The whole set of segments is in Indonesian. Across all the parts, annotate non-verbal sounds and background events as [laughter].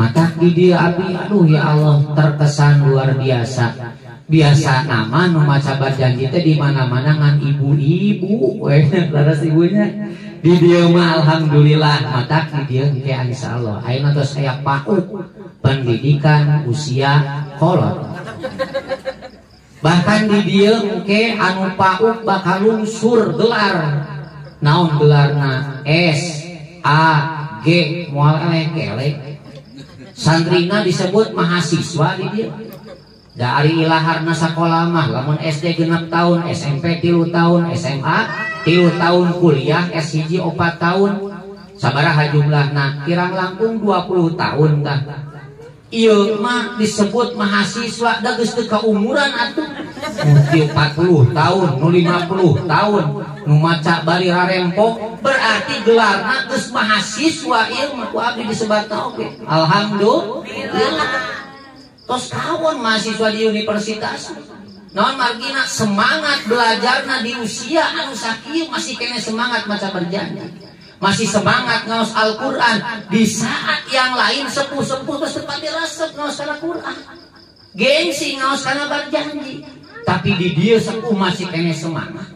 mata di dia abi. Aduh ya Allah terkesan luar biasa. Biasa nama nu maca janji teh di mana-mana ngan ibu-ibu. Weh laras ibunya. Di dia mah alhamdulillah mata di dia kayak insya Allah. Ayeuna tos aya paut pendidikan usia kolot. Bahkan di dia ke anu paut bakal lungsur gelar. Naon gelarna? S A G. Moal kelek santrina disebut mahasiswa di dia. Dari ilaharna sekolah mah lamun SD genap tahun SMP tilu tahun SMA tilu tahun kuliah S1 opat tahun. Sabaraha jumlahna kirang langkung 20 tahun dah iya mah disebut mahasiswa. Da geus teu umuran atuh. Nu 40 tahun nu 50 tahun nu maca bari rarempo. Berarti gelarna geus mahasiswa ieu mah ku abdi disebatna oge alhamdulillah. Tos kawon mahasiswa di universitas. Non margina? Semangat belajarna di usia anu sakieu masih kena semangat maca berjanji masih semangat ngaos Al-Quran. Di saat yang lain sepuh-sepuh terus tempat dirasep ngaos karena Quran. Gengsi ngaos karena berjanji tapi di dia sepuh masih kena semangat.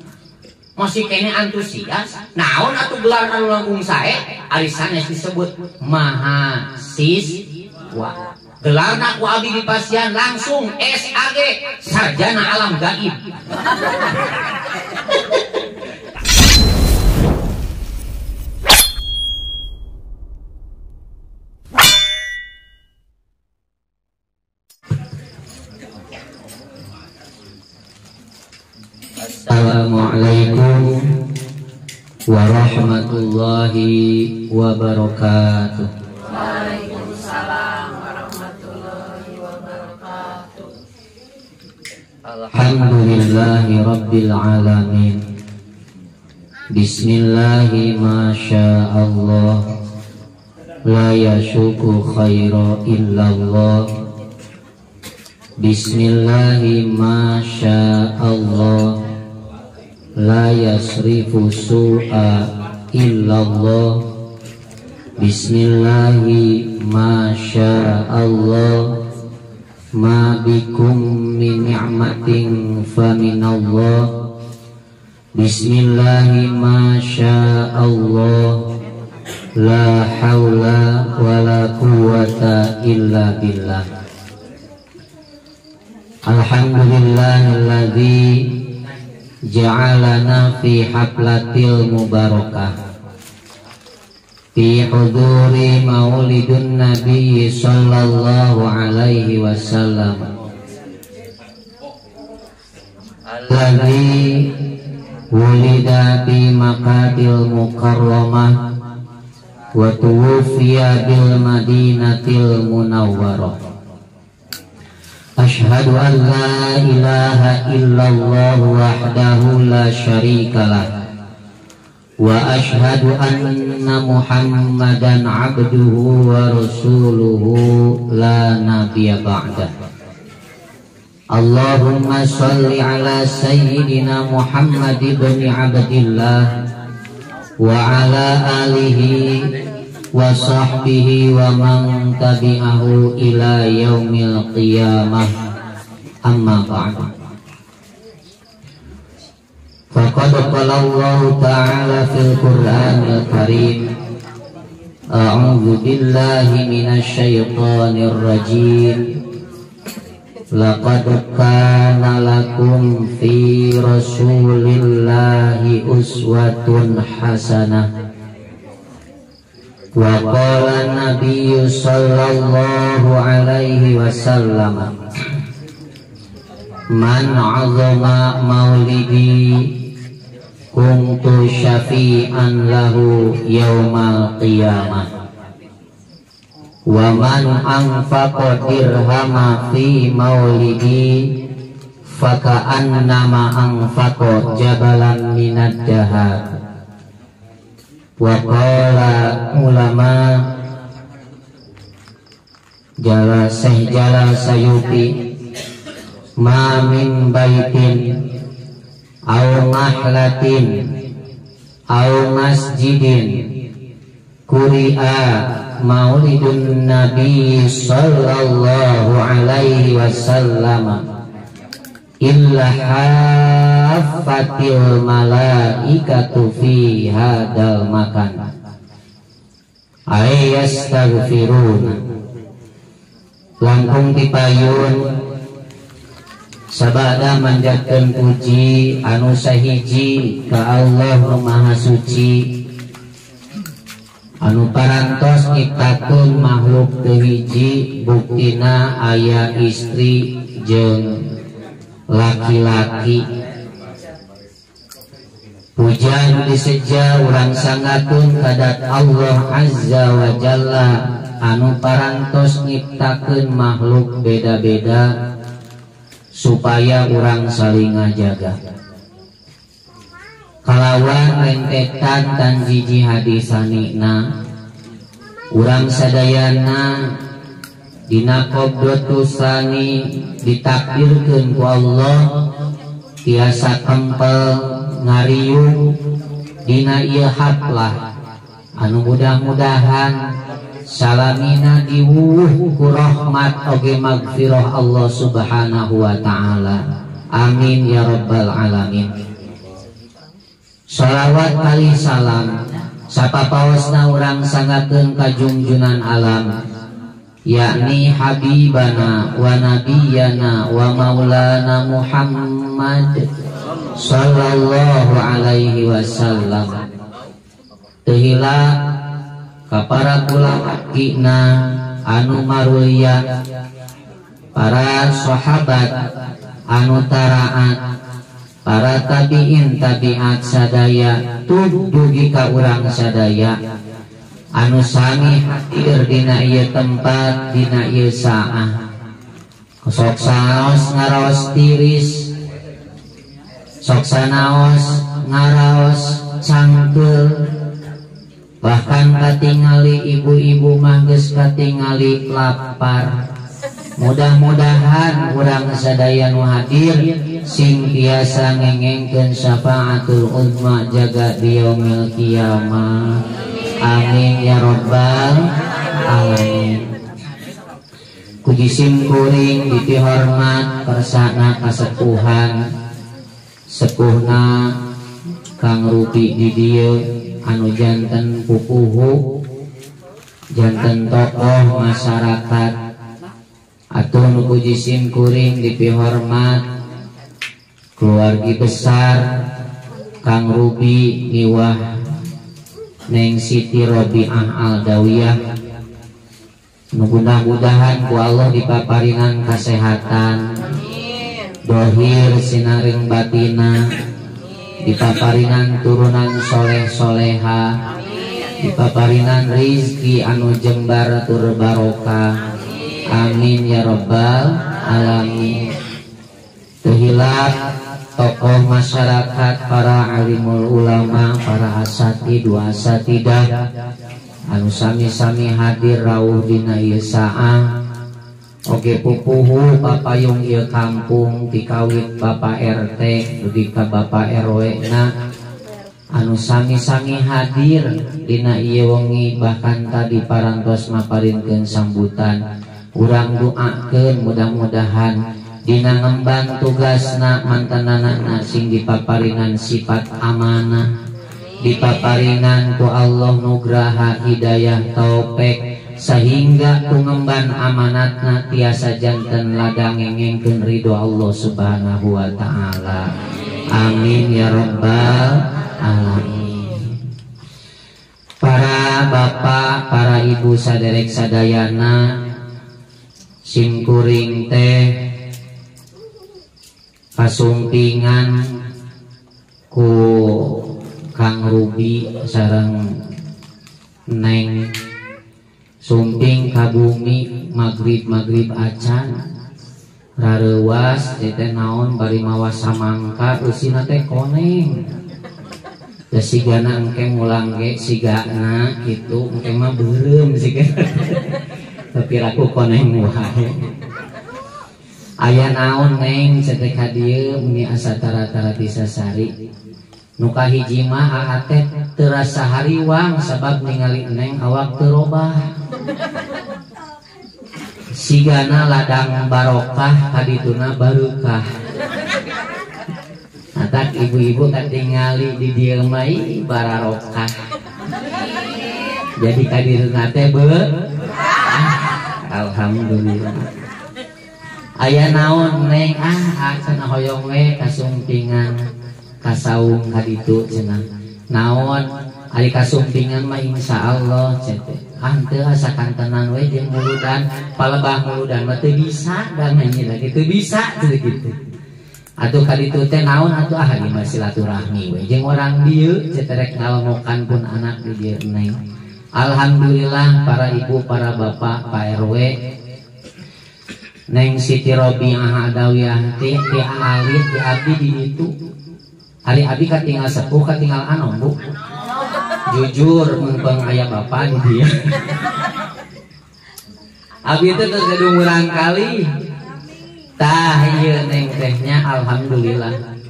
Masih kena antusias. Naon atau gelar anu langkung sae? Arisannya disebut mahasiswa gelarna ku abdi di pasien langsung SAG sarjana alam gaib warahmatullahi wabarakatuh. Alhamdulillahi Rabbil Alamin. Bismillahi Masya Allah La yashuku khaira illallah. Bismillahi Masya Allah La yasrifu su'a illallah. Bismillahi Masya Allah ma bikum min ni'matin fa minallah. Bismillahi ma Allah la haula la quwwata illa billah. Alhamdulillahilladzi ja'alana fi haplatil mubarakah fi huduri maulidun nabi sallallahu alaihi wasallam alladhi wulida bi maqadil mukarramah wa tuwfiya bil madinatil munawwarah Ashhadu an la ilaha illallah wahdahu la syarika وأشهد أن محمدا عبده ورسوله لا نبي بعده. اللهم صل على سيدنا محمد بن عبد الله وعلى آله وصحبه ومن تبعه إلى يوم القيامة أما بعد فقد قال الله تعالى في القرآن الكريم أعوذ بالله من الشيطان الرجيم لقد كان لكم في رسول الله أسوة حسنة وقال النبي صلى الله عليه وسلم من عظم مولدي kuntu syafi'an lahu yaumal qiyamah wa man anfaqa dirhama fi maulidi faka'annama anfaqa jabalan minad dahab wa qala ulama jala seh jala sayuti ma baitin au mahlatin au masjidin kuri'a maulidun nabi sallallahu alaihi wasallam illa hafatil malaikatu fi hadal makan. Ayastaghfiruna langkung dipayun. Sabada manjatkan puji anu sahiji ka Allah Maha Suci. Anu parantos nyiptakeun makhluk teu hiji buktina aya istri jeung laki-laki. Pujian diseja orang sangatun kadat Allah Azza wa Jalla. Anu parantos nyiptakeun makhluk beda-beda supaya orang saling ngajaga. Kalawan rentetan dan jiji hadisanikna urang sadayana Dina qobdatusani ditakdirkeun ku Allah tiasa tempel ngariu dina ieu hatlah anu mudah-mudahan salamina diwuh ku rahmat oge magfirah Allah Subhanahu wa taala. Amin ya rabbal alamin. Salawat kali salam sapapa urang sangakeun kajungjunan alam. Yakni habibana wa nabiyana wa maulana Muhammad sallallahu alaihi wasallam. Tehila kapara kula kina anu maruya para sahabat anu taraat para tabiin tabiat sadaya tudugi ka urang sadaya anu sami ieu tempat Dina ieu saah. Sok saos ngaraos tiris. Sok soksanaos ngaraos cangkul bahkan katingali ibu-ibu mangges katingali lapar. Mudah-mudahan kurang kesadayan hadir sing biasa ngengengkeun syafaatul ulma jaga di yaumil kiamah. Amin ya rabbal alamin. Puji sim kuring diti hormat persana kasepuhan sepuhna Kang Rupi di dieu anu janten pupuhu janten tokoh masyarakat. Atau nuku jisim kuring dipihormat keluarga besar Kang Rubi Niwah Neng Siti Robiah Aldawiyah. Mudah-mudahan ku Allah dipaparinan kesehatan. Dohir sinaring batina. Dipaparinan turunan soleh-soleha. Dipaparinan rizki anu jembar tur barokah. Amin. Ya robbal alamin. Kehilap tokoh masyarakat para alimul ulama para asati dua asatidah. Anu sami-sami hadir rawuh dina ieu saah. Oge pupuhu papayung ieu kampung dikawit Bapak RT dugi ka Bapak RW na. Anu sami-sami hadir dina ieu wengi bahkan tadi parantos maparinkeun sambutan. Urang doakeun mudah-mudahan Dina ngemban tugas na mantananana sing dipaparingan sifat amanah dipaparingan ku Allah nugraha hidayah taufik sehingga pengemban amanatna tiasa jantan ladang ngengengkeun ridho Allah Subhanahu wa taala. Amin ya rabbal alamin. Para bapak, para ibu saderek sadayana simkuring teh kasumpingan ku Kang Rubi sarang Neng sumping kabumi magrib magrib acan. Rarewas tete naon bari mawa samangka usina teh koneng. Da sigana engke ge sigana gitu. Engke mah beureum sigana [laughs] tapi raku koneng wae ayah naon neng? Cetek hadiah muni asa tara-tara disasari nuka hiji mah terasa hariwang sebab ningali neng awak terobah. Sigana ladang barokah kadituna barukah. Atak ibu-ibu ketingali di dia mai barokah jadi kadir nate be? Alhamdulillah ayah naon neng? Ah cenah hoyong we kasumpingan kasaung kaditu cenah naon ari kasumpingan mah insyaallah cete ante asakan tenan we jeung muludan palebah muludan mah teu bisa dan lagi teu bisa teu gitu. Atuh kaditu teh naon atuh ah ieu silaturahmi we jeung orang dieu ceterek ngalongokan pun anak di dieu neng. Alhamdulillah para ibu, para bapak, Pak RW Neng Siti Robiah Adawiyah ti ti alit ti abdi di itu Hari abdi tinggal sepuh tinggal anom bu. Jujur mumpung ayah bapak di dia [laughs] Abi itu terus urang kali. Tah iya neng tehnya Alhamdulillah.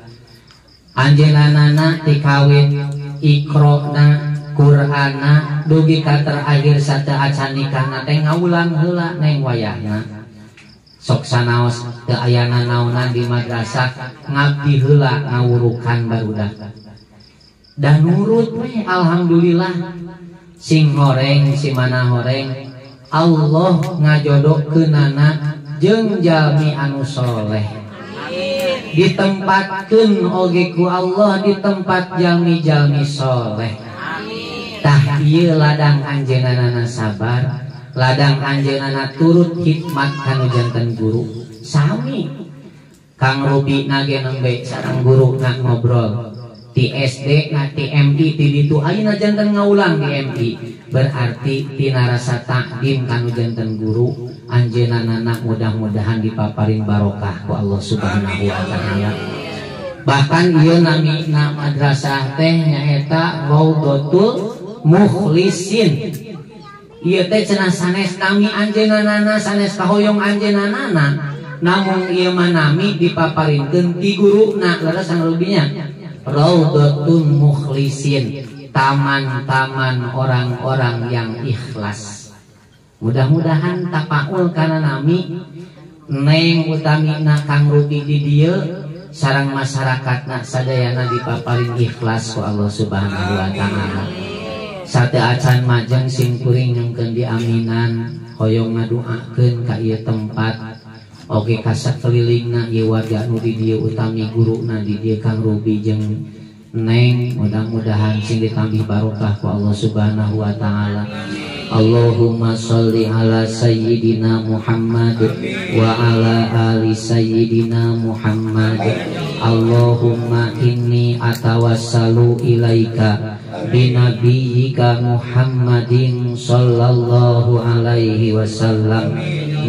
Anjeunana ti kawin ikrona Qurana dugi ka terakhir sate acan nikahna teh ngaulang heula neng wayahna soksa naos keayana naonan di madrasah ngabdi heula ngawurukan barudak. Dan nurut we alhamdulillah. Sing goreng si mana goreng. Allah ngajodok ke nana jeng jalmi anu soleh. Ditempatkan ogeku Allah di tempat jalmi jalmi soleh. Tah iya ladang anjenganana sabar. Ladang anjeunana turut hikmat kanu jantan guru. Sami. Kang Robi nage nembe sarang guru nak ngobrol. Ti SD na ti MI ti ditu. Ayeuna jantan ngaulang di MI berarti tina rasa takdim kanu jantan guru. Anjeunana nak mudah-mudahan dipaparin barokah ku Allah Subhanahu wa taala. Bahkan ieu nami na madrasah teh nyaeta Raudatul mukhlisin iya teh cenah sanes kami anjeunana sanes kahoyong anjeunana namun ieu manami dipaparinkeun ti guruna leres rubinya raudhatun mukhlisin taman-taman orang-orang yang ikhlas. Mudah-mudahan tapaul karena nami neng utamina kang rubi di dieu sarang masyarakat nak sadayana dipaparin ikhlas ku Allah subhanahu wa ta'ala sate acan majeng simkuring di diaminan hoyong ngaduakeun ka ieu tempat oge kasak kelilingna ieu warga nu di dieu utami guruna di dieu Kang Rubi jeung Neng mudah-mudahan sing ditambih barokah ku Allah Subhanahu wa taala. Allahumma sholli ala sayyidina Muhammad wa ala ali sayyidina Muhammad. Allahumma inni atawassalu ilaika binabiyika Muhammadin sallallahu alaihi wasallam.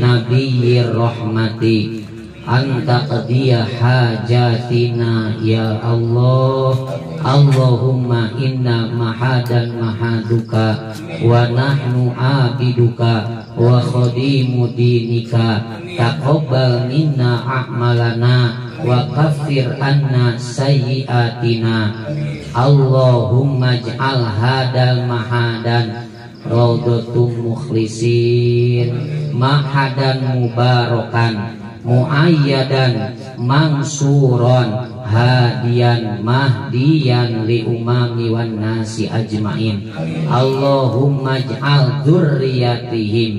Nabiyyir rahmati. Anta qadiya hajatina ya Allah. Allahumma inna mahadan mahaduka wa nahnu abiduka wa khadimu dinika. Taqabbal minna a'malana wa kafir anna sayyiatina. Allahumma ij'al hadal mahadan Raudatum mukhlisin. Mahadan mubarakan Muayyadan Mangsuron Hadian Mahdian Li umami wan nasi ajmain. Allahumma ij'al Durriyatihim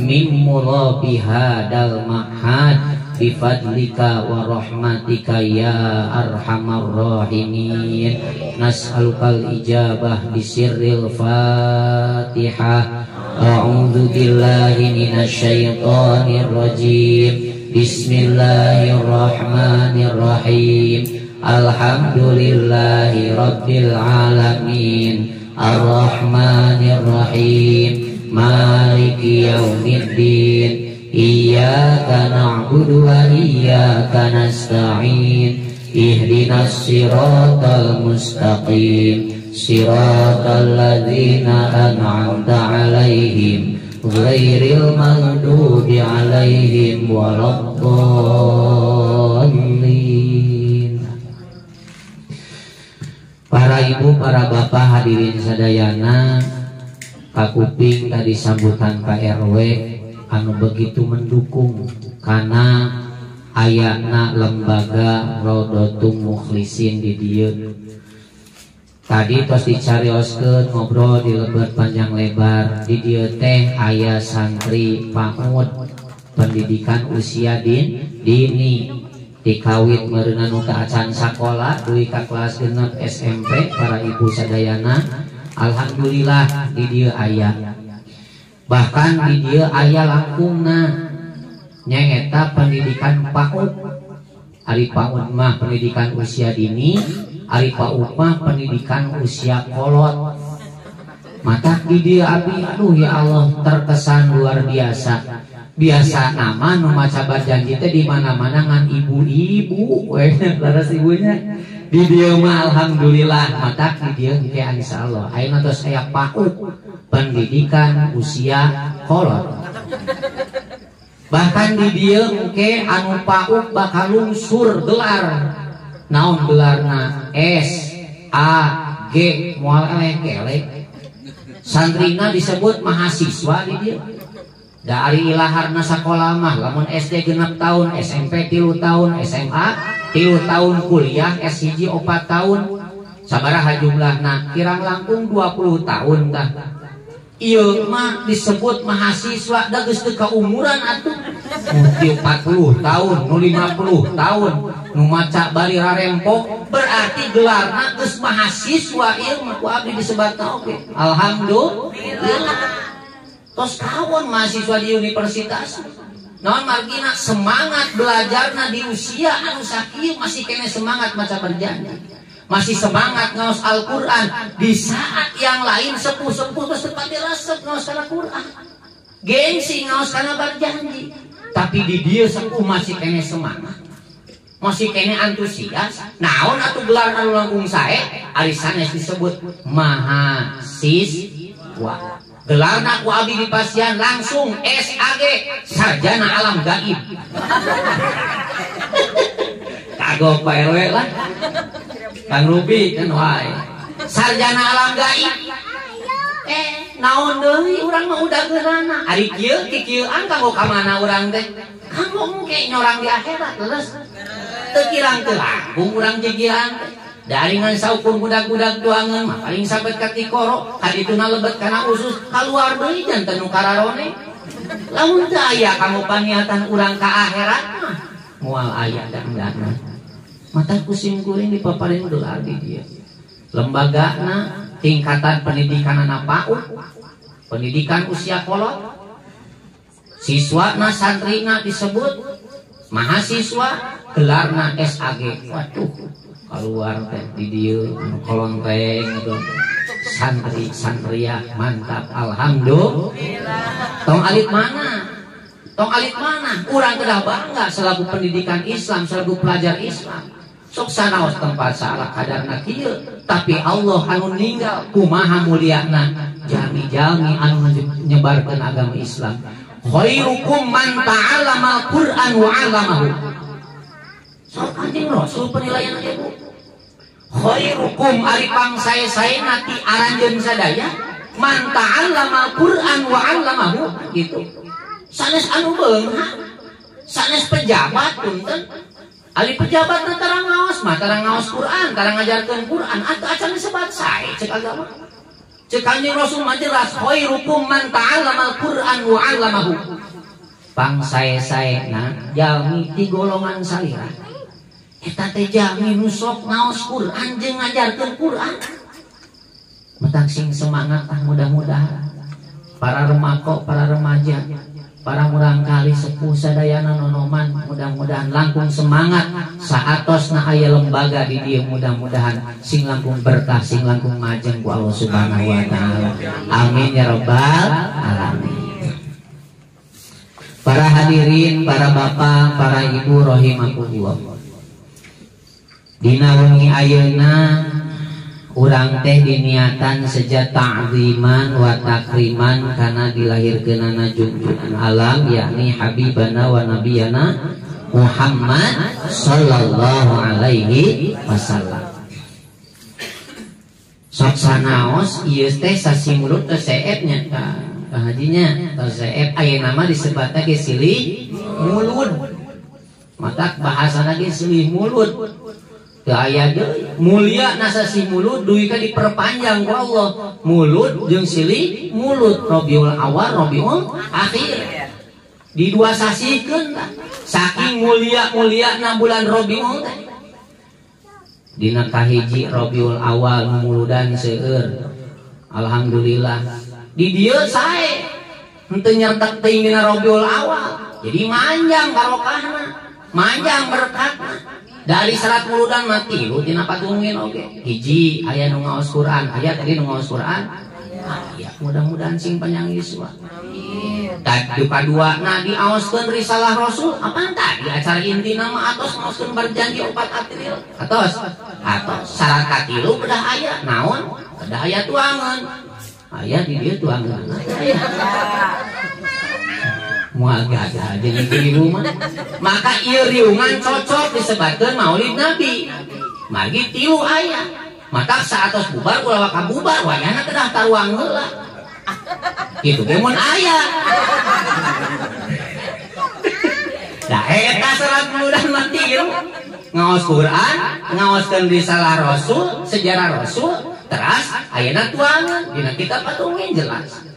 Min murabi hadal mahad bifadlika wa rahmatika ya arhamar rahimin. Nas'alukal ijabah bisirril fatihah. A'udzu billahi minasyaitonir rajim. Bismillahirrahmanirrahim. Alhamdulillahi rabbil alamin. Arrahmanir rahim maliki yaumiddin Iyyaka na'budu wa iyyaka nasta'in. Ihdinas siratal mustaqim. Siratal ladzina an'amta 'alaihim ghairil maghdubi 'alaihim waladdallin. Para ibu, para bapak hadirin sadayana Kakuping tadi sambutan Pak RW anu begitu mendukung. Karena ayatna lembaga Rodotum Mukhlisin di dia tadi tos dicarioskeun ngobrol di lebar panjang lebar. Di dia teh ayah santri PAUD pendidikan usia din dini. Dikawit merenang nuta acan sekolah ka kelas genep SMP para ibu sadayana. Alhamdulillah di dia ayah bahkan di dia ayah langkungna nyata pendidikan PAUD Ari PAUD mah pendidikan usia dini. Ari PAUD mah pendidikan usia kolot. Mata di dia abi aduh ya Allah terkesan luar biasa. Biasa nama nu maca teh di mana-mana ngan ibu-ibu. [laughs] Weh laras ibunya. Di dia mah alhamdulillah mata di dia ke insyaallah ayeuna tos aya PAUD pendidikan usia kolot. Bahkan di dia ke anu pauk bakal lungsur gelar. Naon gelarna? S A G mual kele santrina disebut mahasiswa di dia. Dari ilaharna sekolah mah lamun SD genap tahun SMP tilu tahun SMA tilu tahun kuliah S1 opat tahun. Sabaraha jumlahna kirang langkung 20 tahun dah iya mah disebut mahasiswa. Dages teu umuran atuh. Nu 40 tahun nu 50 tahun nu maca bari rarempok berarti gelarna geus mahasiswa ieu mah ku abdi disebatna oke. Alhamdulillah. Tos kawon mahasiswa di universitas. Non margina? Semangat belajarna di usia anu sakieu masih kene semangat maca berjanji masih semangat ngaos Al-Quran. Di saat yang lain sepuh-sepuh terus tempat dirasep ngaos Al-Quran. Gengsi ngaos karena berjanji. Tapi di dia sepuh masih kene semangat. Masih kene antusias. Naon atau gelar anu langkung sae? Arisan disebut mahasiswa gelar ku abi di pasian langsung SAG sarjana alam gaib. [laughs] Kagok Pak RW lah Kang Rubi kan wae. Sarjana alam gaib. Eh, naon deui urang mah udah geurana. Ari kieu kikieuan kanggo ka mana urang teh? Kanggo engke nyorang di akhirat leres. Teu kirang teu bung urang jigian teh. Daringan saukur budak-budak tuangan mah paling sabet ka tikoro, hadituna lebet kana usus, kaluar deui janten nu kararone. Lamun teu aya kamu paniatan urang ka akhirat mah, moal aya dan dana. Mata kusim kuring di paparin dolar di dia. Lembaga na tingkatan pendidikan anak PAUD pendidikan usia kolot siswa na santri na disebut mahasiswa. Gelar na SAG waduh keluar teh di dia kolonteng itu santri santria mantap alhamdulillah. Tong alit mana? Tong alit mana? Kurang kedah bangga selaku pendidikan Islam selaku pelajar Islam sok sanaos tempat salah kadarna kieu. Tapi Allah anu ninggal kumaha muliana jami-jami anu nyebarkeun agama Islam. Khairukum man ta'allama al-Qur'an wa 'allamahu. Sok anjing Rasul penilaian ibu khairukum ari pangsae-sae nati aranjeun sadaya man ta'allama al-Qur'an wa 'allamahu gitu. Sanes anu beunghar sanes pejabat punten Ali pejabat na tarang ngawas mah ngawas Quran tarang ngajarkan Quran. Atau acan sebat saya cek agama. Cek kanjeng Rasul mah jelas khairukum man ta'allama al-Quran wa 'allamahu. Pang saya saya na jalmi ti golongan salira. Eta teh jalmi nu sok ngaos Quran jeung ngajarkeun Quran. Metang sing semangat ah mudah-mudahan. Para remako para remaja para murang kali sepuh sadayana nonoman mudah-mudahan langkung semangat. Saatos na aya lembaga di dia mudah-mudahan sing langkung berkah sing langkung majeng ku Allah subhanahu wa ta'ala. Amin ya rabbal alamin. Para hadirin para bapak para ibu rahimakumullah. Dina wengi ayeuna urang teh diniatan sejak ta'ziman wa takriman karena dilahirkeunana junjungan alam yakni habibana wa nabiyana Muhammad sallallahu alaihi wasallam. Sok sanaos ieu teh sasimurut teh seetnya hajinya. Terseep ayah nama disebut lagi silih mulut. Mata bahasa lagi silih mulut Gaya mulia nasa si mulut duit kan diperpanjang ku Allah. Mulut jeng silih mulut Robiul awal Robiul akhir. Di dua sasikan saking mulia mulia na bulan Robiul dina kahiji Robiul awal muludan seueur. Alhamdulillah. Di dia saya ente nyertak tingginya Robiul awal. Jadi manjang karokahna manjang berkatna dari serat muludan mati. Lu tina patungin. Oke. Okay. hiji ayah nu ngaos Quran. Ayah tadi nu ngaos Quran. Ayah mudah-mudahan sing panjang Yuswa dan duka dua. Nah di aoskeun risalah Rasul apa tadi? Acara inti nama atos ngaoskeun berjanji opat atril atos? Atos. Syarat katilu bedah ayah naon? Bedah ayah tuangan. Ayah di dia tuangan mual gagal jadi ibu mah maka iya riungan cocok disebutkan maulid nabi. Magi tilu ayah. Maka saat bubar ulah waka bubar wayana kedah taruang heula itu gemun ayah. Nah, eta serat mudah mati ngaos Quran, ngaoskeun risalah Rasul, sejarah Rasul, teras ayana tuangan. Dina kita patungin jelas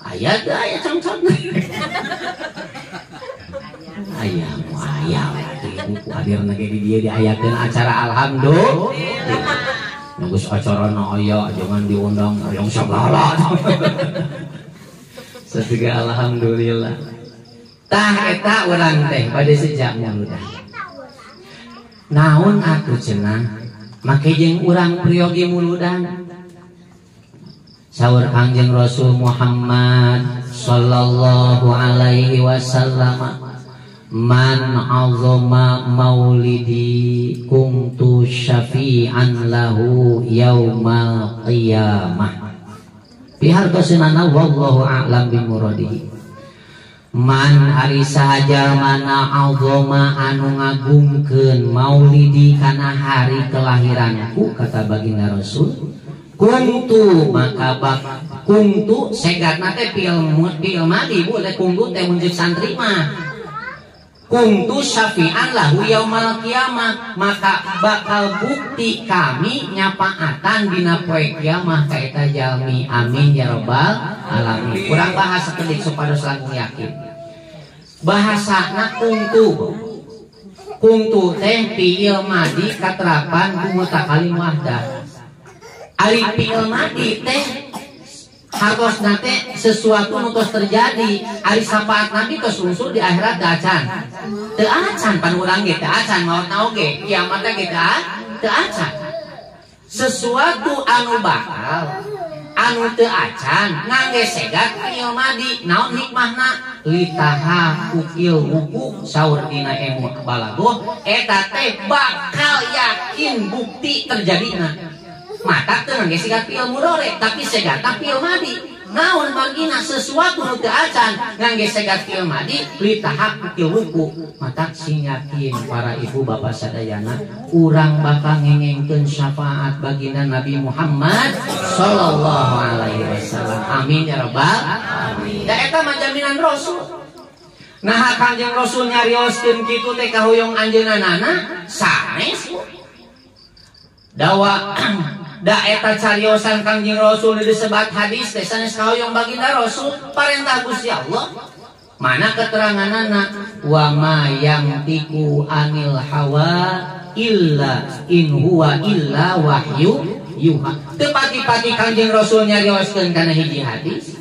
ayat ayat congcong ayam ayam buku hadir lagi di dia diayatkan acara alhamdulillah. Nunggu acara no ayo jangan diundang yang sablala setiga alhamdulillah. Tah eta urang teh pada sejak mudah naon aku cenah? Make jeung urang priogi muludan sahur kanjeng Rasul Muhammad sallallahu alaihi wasallam. Man azama maulidi kuntu syafi'an lahu yaumal qiyamah. Bihartosinana wallahu a'lam bimuradihi man ari sahaja mana azama anu ngagungkeun maulidi kana hari kelahiranku kata baginda Rasul kuntu maka bak kuntu segat nate pil pil mati bu teh kuntu teh munjuk santri mah. Kuntu syafi'an lahu yaumal kiamah maka bakal bukti kami nyapaatan dina poe kiamah ka eta jalmi. Amin ya rabbal alamin. Kurang bahasa kedik supaya langkung yakin. Bahasa kuntu. Kuntu teh fiil madi katerapan ku mutakalim wahdah ari fi'il madi teh. Hartos nate sesuatu nutos terjadi ari sapaat nabi tos unsur di akhirat dacan teu acan pan urang ge teu acan maot naoge kiamat ge teu acan. Sesuatu anu bakal anu teu acan ngangge segat fi'il madi naon hikmahna? Litaha ukil wuku saur dina emu balago eta teh bakal yakin bukti terjadina mata tenang ya sigat pil murore. Tapi segata pil madi. Naon bagina sesuatu nu acan ngangge pil madi li tahap pil wuku mata sing yakin para ibu bapak sadayana urang bakal ngengengkeun syafaat baginda Nabi Muhammad sallallahu alaihi wasallam. Amin ya rabbal alamin. Da eta mah jaminan rasul. Nah kanjeng Rasul nyarioskeun kitu teh kahuyung anjeunna sanes dawa [clears throat] daeta cariosan kangjeng Rasul disebat hadis teh sanes kahoyong baginda Rasul parentah Gusti Allah. Mana keterangan anak wa ma yang tiku anil hawa illa in huwa illa wahyu yuha. Tepati-pati kanjeng Rasul nyarioskeun kana hiji hadis.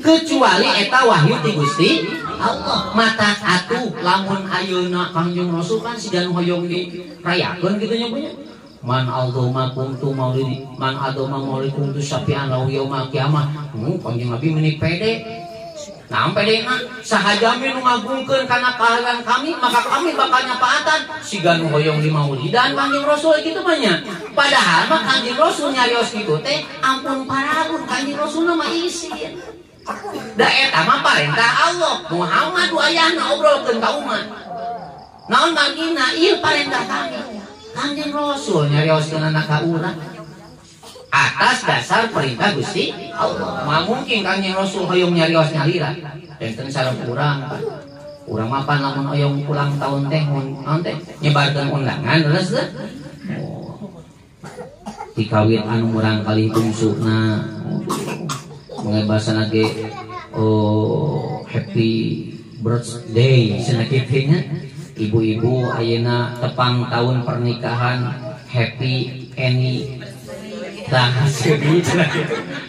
Kecuali eta wahyu ti Gusti Allah. Mata atuh lamun ayeuna kanjeng Rasul kan sigan hoyong di rayakeun gitu nya man aldoma kuntu maulidi. Man adoma maulidi kuntu syafi'an lau yaumah kiamah. Hmm, panjang nabi menik pede. Nah pede na sahajami nu ngagungkeun kana kahalan kami maka kami bakal nyapaatan. Siga nu hoyong di maulidan kanjeng rasul gitu banyak padahal mah kanjeng rasul nyarios gitu teh ampun paragun kanjeng rasul nama isin. Da eta mah parentah Allah. Muhammad wayahna obrolkeun ka umat. Naon bagina ieu parentah kami Kanjeng Rasul nyarioskeun anak ka urang. atas dasar perintah Gusti Allah mah mungkin kanjeng Rasul hoyong nyarios nyalira enten sareng kurang kurang mapan lamun hoyong pulang tahun teh mun teh nyebarkeun undangan terus teh oh. dikawin anu murang kali bungsuna oh. mengebasana ge oh happy birthday cenah kitu ibu-ibu ayeuna tepang tahun pernikahan happy any. Nah, sini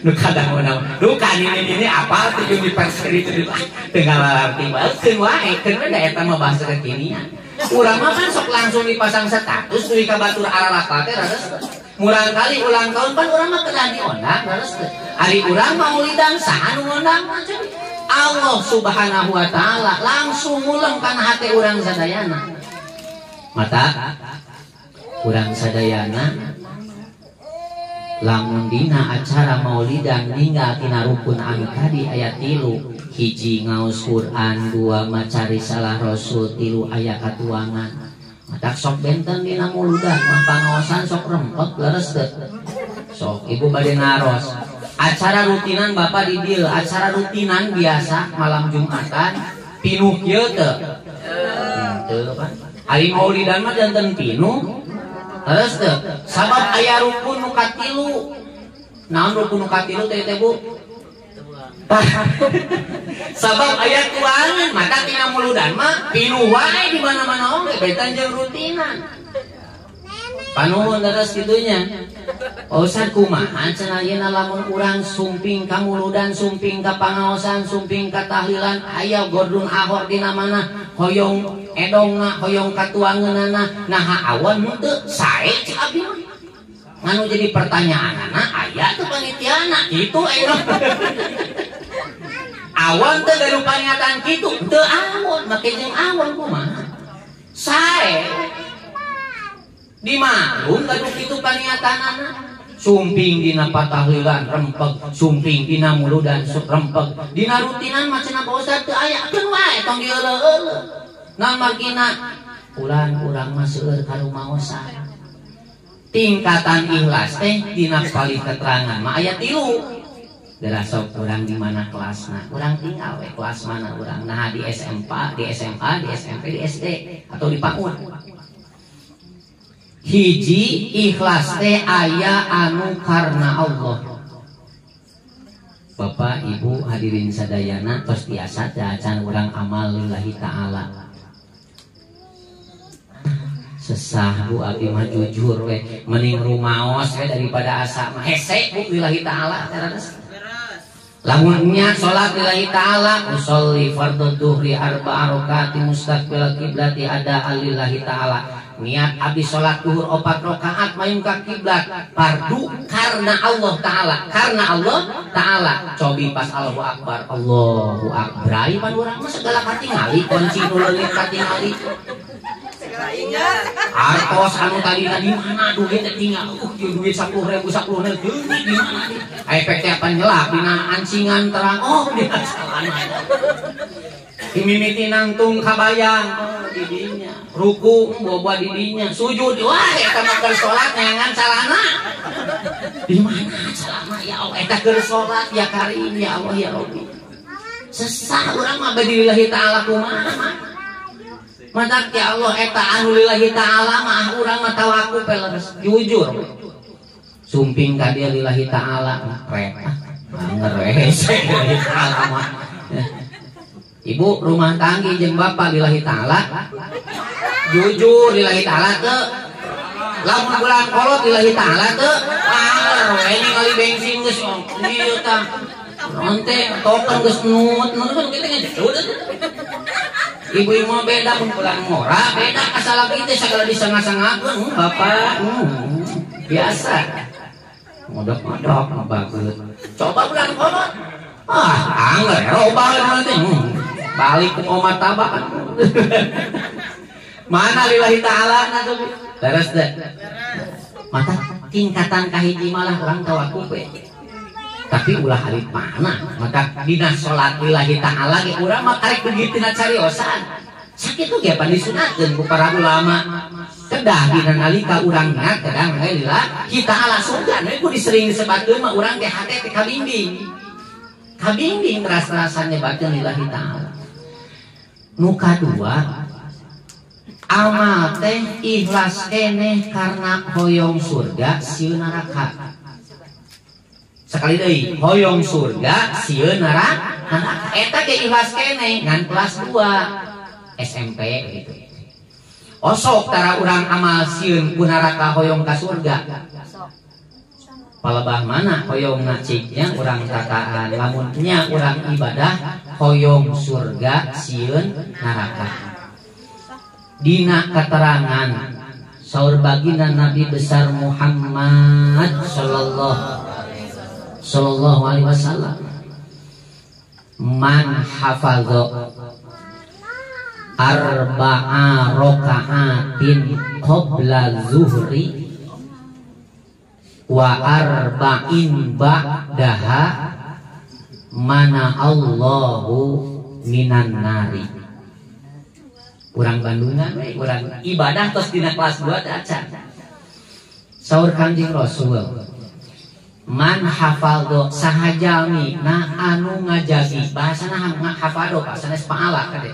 nu kadang mana nu ini ini apa tuh perseri itu tinggal arti bae wae karena da eta mah bahasa urang mah kan sok langsung dipasang status ka batur aralaka teh rares murang kali ulang tahun kan urang mah kedah diondang rares hari urang maulidan saha nu ngondang Allah subhanahu wa ta'ala langsung ngulang kan hati orang sadayana. Mata orang sadayana lamun dina acara maulidan ninggal tina rukun tadi ayat tilu. Hiji ngaus Quran dua macari salah Rasul tilu ayat katuangan. Matak sok benten dina muludan mah pangaosan sok rempet leres sok ibu badai acara rutinan bapak di didil acara rutinan biasa malam jumatan pinuh kieu teu. Teu kan hari maulidan mah janten pinuh. Terus tuh sabab ayah rukun nukatilu naon rukun nukatilu teh teh bu? Sabab [laughs] ayat tuangan maka tina muludan mah pinuh wae di mana-mana oge betan jeung rutinan panuhun terus gitunya Oh Ustaz kumaha? Cenah yeuna lamun urang sumping ka muludan sumping ka pangaosan sumping ka tahlilan aya gordun ahor dina mana? Hoyong edongna hoyong katuangeunana nah awan teu sae cik abi nganu jadi pertanyaan anak aya tuh panitiana itu ayo awan teu gaduh pernyataan kitu teu awan make jeung awan kumaha? Sae di malum gaduh kitu paniatan anak. Sumping dina patahlilan rempeg. Sumping dina muludan rempeg. Dina rutinan macam apa usah teu aya keun wae tong dieuleuh nah margina ulang urang mah seueur ka tingkatan ikhlas teh dina kali keterangan mah aya tilu. Dara sok kurang di mana kelasna kurang tinggal we kelas mana? Kurang nah di SMP di SMA di SMP di SD atau di PAUD hiji ikhlas teh aya anu karena Allah. Bapak Ibu hadirin sadayana tos biasa acan orang amal lillahi ta'ala. Sesah bu abi mah jujur we. Mending rumaos we daripada asa mah hese bu lillahi ta'ala lamunnya sholat lillahi ta'ala usolli fardhu duhri arba'a rakaati mustaqbil kiblati ada alillahi ta'ala niat abis sholat duhur opat rokaat mayung ke kiblat. Fardu karena Allah taala. Karena Allah taala. Cobi pas Allahu Akbar. Allahu Akbar. Ai pan urang mah segala katingali kunci nu leuleuh katingali Artos anu tadi di mana? Duit tinggal. Uh duit sepuluh ribu sepuluh ribu. Di mana efeknya apa nyelak dina ancingan terang. Oh di salana dimimiti nangtung kabayang. Didinya ruku boba didinya sujud. Wah eta mah keur salat nyangan salana di mana salana ya Allah eta keur salat ya karim ya Allah ya Rabbi. Sesah urang mah badi lillahi taala kumaha Matak ya Allah eta anu lillahi taala mah urang mah tawakuf leres jujur. Sumping ka dia lillahi taala rek ngeres. [laughs] Lillahi taala mah Ibu rumah tangga jeng bapak lillahi ta'ala. Jujur lillahi ta'ala ke Lamun bulan kolot lillahi ta'ala ke Ah, ini kali bensin gus Iya ta Nanti token gus nut. Nut kan kita ngejut Ibu-ibu beda pun pulang mora Beda. Asal kita segala disengah-sengahkan hmm, Bapak hmm, Biasa. Modok-modok bagus. Coba bulan kolot. Ah, anggar, robal nanti. Hmm balik ke omat tabak. [laughs] Mana lillahi ta'ala beres deh. Maka tingkatan kahiji malah orang tawakuf tapi ulah hari mana? Maka dina sholat lillahi ta'ala ge urang mah karek begitu na cari osan. Sakit tuh ge disunatkeun ku para ulama kedah dina nalika niat kadang lila kita ala surga. Nah itu disering disebatkeun mah urang teh hate teh kabimbing kabimbing ras-rasanya batin lillahi ta'ala nu kadua amal teh ikhlas keneh karena hoyong surga sieu neraka. Sekali deui hoyong surga sieu neraka. Eta ge ikhlas keneh ngan kelas 2 SMP gitu osok tara urang amal sieun ku neraka hoyong ka surga palebah mana? Hoyong ngaciknya urang takaan lamunnya urang ibadah hoyong surga sieun neraka. Dina keterangan saur baginda Nabi besar Muhammad sallallahu sallallahu alaihi wasallam. Man hafadha arba'a rokaatin qabla zuhri wa arba'in ba'daha mana Allahu minan nari. Kurang Bandungan we kurang ibadah terus dina kelas 2 acan. Saur kanjeng Rasul man hafaldo sahajalmi na anu ngajagi. Bahasana hafaldo pak sanes paala kade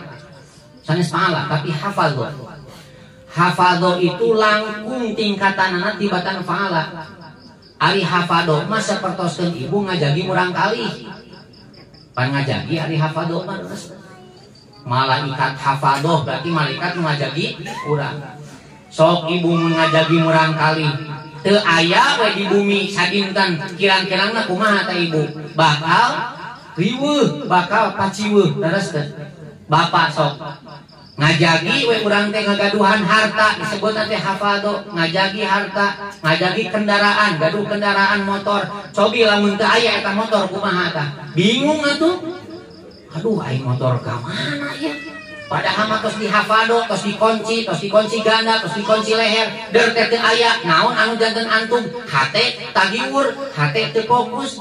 sanes pahala tapi hafadho. Hafadho itu langkung tingkatan anak tibatan pahala ari hafadho masa pertoskan ibu ngajagi murang kali. Pan ngajagi ari hafadho malaikat hafadho berarti malaikat ngajagi urang. Sok ibu ngajagi murang kali. Te ayah we di bumi sadinten kirang-kirang kumaha ta ibu? Bakal riweuh bakal paciweuh terus Bapak sok ngajagi we urang teh ngagaduhan harta disebut nanti hafado. Ngajagi harta ngajagi kendaraan gaduh kendaraan motor. Cobi lamun teu aya eta motor kumaha tah bingung atuh. Aduh ai motor ka mana ya? Padahal mah tos dihafado tos dikunci tos dikunci ganda tos dikunci leher. Der teh teu aya naon anu janten antum? Hate tagiwur hate teu fokus.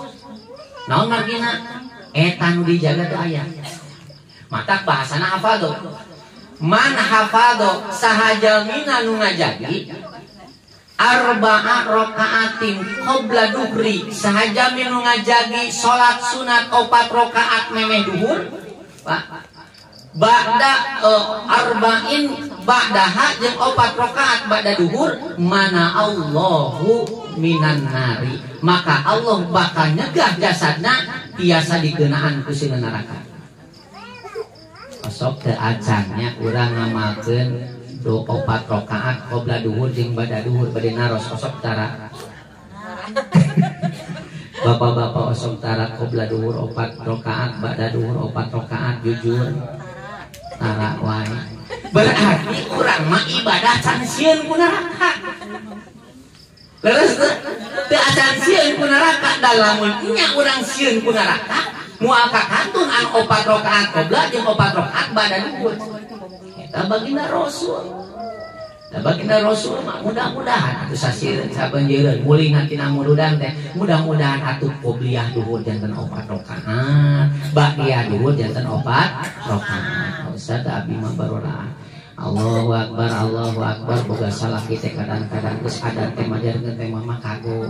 Naon margina? Eta nu dijaga teu aya. Mata bahasana hafado man hafado sahajal mina nu ngajagi arba'a rokaatin qabla duhri sahaja minu ngajagi salat sunat opat rokaat memeh duhur Pak. Ba'da uh, arba'in ba'daha jeung opat rokaat ba'da duhur mana Allahu minan nari. Maka Allah bakal nyegah jasadna tiasa dikenaan ku neraka sok ke acannya kurang ngamalkeun do opat rokaat qobla duhur jeung bada duhur bade naros osok tara. [laughs] Bapak-bapak osok tara qobla duhur opat rokaat bada duhur opat rokaat jujur. Tara wae. Berarti kurang mah ibadah can sieun ku neraka. Leres teu? Acan sieun ku neraka nya urang sieun ku neraka mual kakantun an opat rokaat kobla jeung opat rokaat badan duhur eta baginda rasul. Da baginda rasul mah mudah-mudahan atuh sasireun sabanjeureun mulingan tina murudan teh mudah-mudahan atuh qobliyah duhur janten opat rokaat. Baqiyah duhur janten opat rokaat. Ustaz abi mah barorah Allahu Akbar, Allahu Akbar, boga salah kita kadang-kadang terus ada tema jaringan tema mah kagum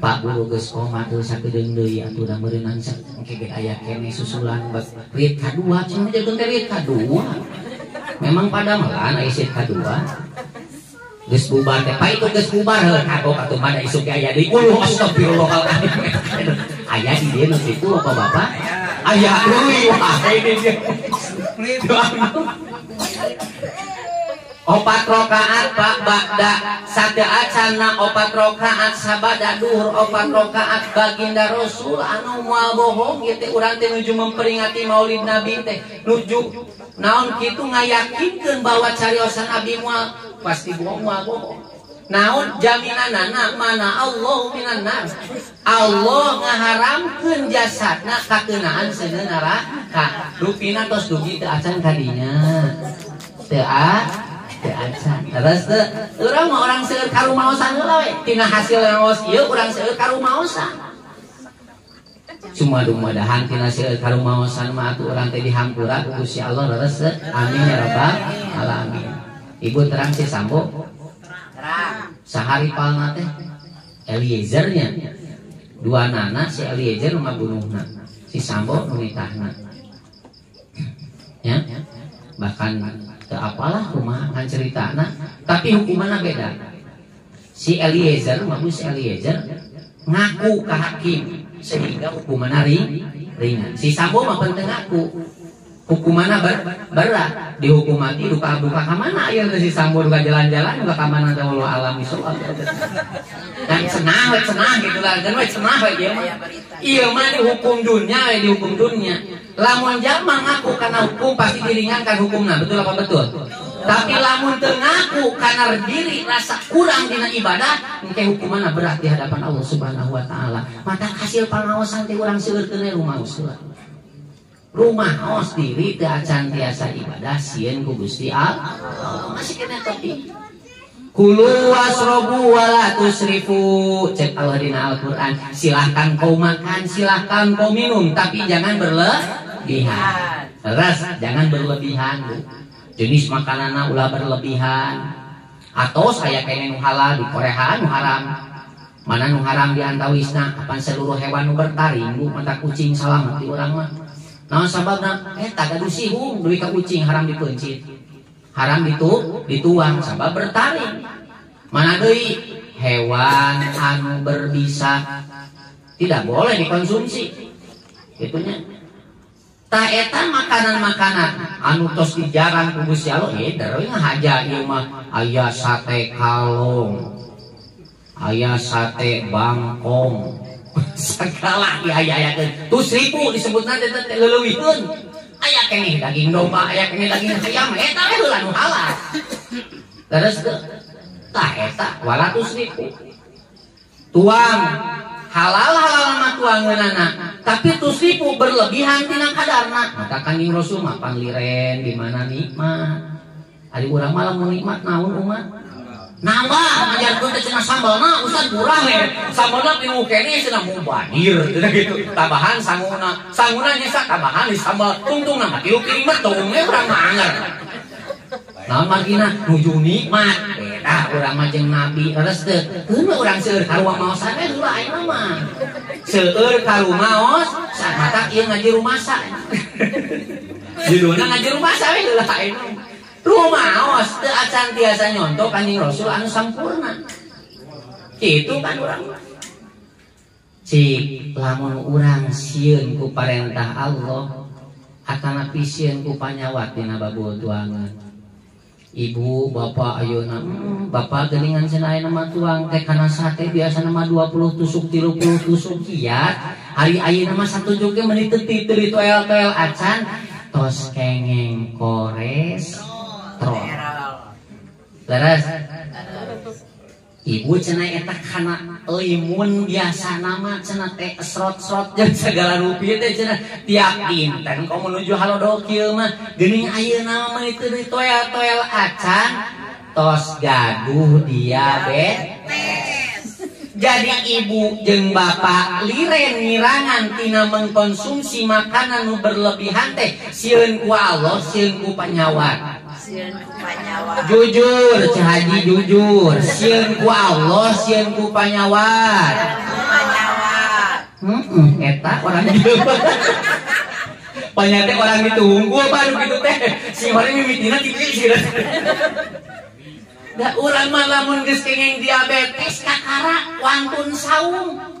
Pak Guru geus koma teu sakedeung deui atuh da meureunang sakege aya kene susulan bak rit kadua. Cenah jageun teh rit kadua? Memang pada melan aya sit kadua. Geus bubar teh pa itu geus bubar heuh kagok atuh mah da isuk aya deui uluh astagfirullahalazim [laughs] aya di dieu nu kitu apa bapak? Aya deui [laughs] wah ini dia [laughs] opat rokaat pak bakda sada acana opat rokaat sabada duhur opat rokaat baginda rasul. Anu mual bohong gitu urang teh nuju memperingati maulid nabi teh. Nuju naon kitu ngayakinkeun bahwa cariosan abi mual? Pasti bohong mual bohong. Naon jaminan anak mana Allah minan nar Allah ngaharamkeun jasadna kakeunaan seuneu ka rupina tos dugi teu acan kadinya. Teu terus orang mau orang seueur karumausan heula we? Tina hasil ngaos ieu urang seueur karumausan cuma mudah-mudahan tina seueur karumausan mah atuh urang teh dihampura ku Gusti Allah leres amin ya rabbal alamin. Ibu terang si sambo. Sehari palna teh Eliezernya. Dua nana si Eliezer rumah bunuhna. Si sambo numitahna ya. Bahkan apalah rumah kan cerita. Nah tapi hukumannya beda. Si Eliezer mabu si Eliezer ngaku ke hakim sehingga hukumannya ring, ringan. Si sambo mah penting ngaku hukumannya ber, berat. Dihukum mati duka duka ke mana ayo si sambo duka jalan-jalan duka ke mana tahu lo alami soal dan senang senang gitu lah. Dan senang dia mah. Iya mah dihukum dunia dihukum dunia lamun jalma ngaku karena hukum pasti diringankan hukumnya betul apa betul? Tapi lamun tengaku karena diri rasa kurang dina ibadah engke hukumannya berat di hadapan Allah Subhanahu wa taala. Maka hasil pengawasan ti urang seueur rumah usul rumah os diri teu acan tiasa ibadah sieun ku Gusti Allah. Masih kena tapi. Kulu wasrobu wala tusrifu Cek Allah dina Al-Quran. Silahkan kau makan, silahkan kau minum Tapi jangan berlebihan Terus jangan berlebihan bu. Jenis makanan ulah berlebihan Atau saya nu halal di Korea haram Mana nu haram di antawisna Kapan seluruh hewan nu bertaring bu Mata kucing selamat di orang mah Nah sababna eh tak ada sihung duit ka kucing haram dipencit. Haram itu dituang sabab bertaring. Mana deui hewan anu berbisa tidak boleh dikonsumsi. Itunya. Tak eta makanan-makanan. Anu tos dijarang ku Gusti Allah eh ngahaja ieu mah. Aya sate kalong. Aya sate bangkong. [laughs] Segala diayayakeun tuh seribu disebut nanti teh leuwihkeun aya keneh daging domba aya keneh daging ayam. Eta we heula halal. Terus tah eta walatus ribu tuang halal halal mah tuangeunana tapi tusipu berlebihan tina kadarna maka kanjing rasul mah pangliren di mana nikmat ari urang malam nikmat naon umat nambah ngajarkeun teh cenah sambalna usah kurang we sambalna pinuh kene cenah mubadir gitu tambahan sanguna sanguna nya tambahan di sambal tungtung nama tilu kirim mah tung we gina nuju nikmat beda urang mah jeung nabi terus teu heuh urang seueur ka rumah maosan we heula ayeuna mah seueur ka rumah maos sakata ieu ngaji rumasa judulna ngaji rumasa we heula rumah os teu acan tiasa nyontoh kanjing rasul anu sampurna itu kan orang cik lamun urang sieun ku parentah Allah. Atana pisieun ku panyawat dina babutuangan ibu bapak ayeuna hmm, bapak geningan cenah nama tuang teh kana sate biasa nama 20 tusuk 30 tusuk kiat hari ayeuna mah satu juga menit teu toel-toel acan tos kengeng kores Tron. Leres. Ibu cina eta kana limun biasa nama cina teh serot-serot [laughs] jeung segala rupiah teh cina tiap dinten. Kau menuju halodo kieu mah geuning ayeuna mah itu toel-toel acan tos gaduh diabetes. [laughs] Jadi ibu jeng bapak liren ngirangan tina mengkonsumsi makanan nu berlebihan teh sieun ku Allah sieun ku panyawat jujur Haji jujur. Sieun ku Allah sieun ku panyawat. Hmm, eta orang panyate orang ditunggu baru gitu teh? Si orang mimitina tipe sih. Da urang mah lamun geus diabetes kakara wantun saung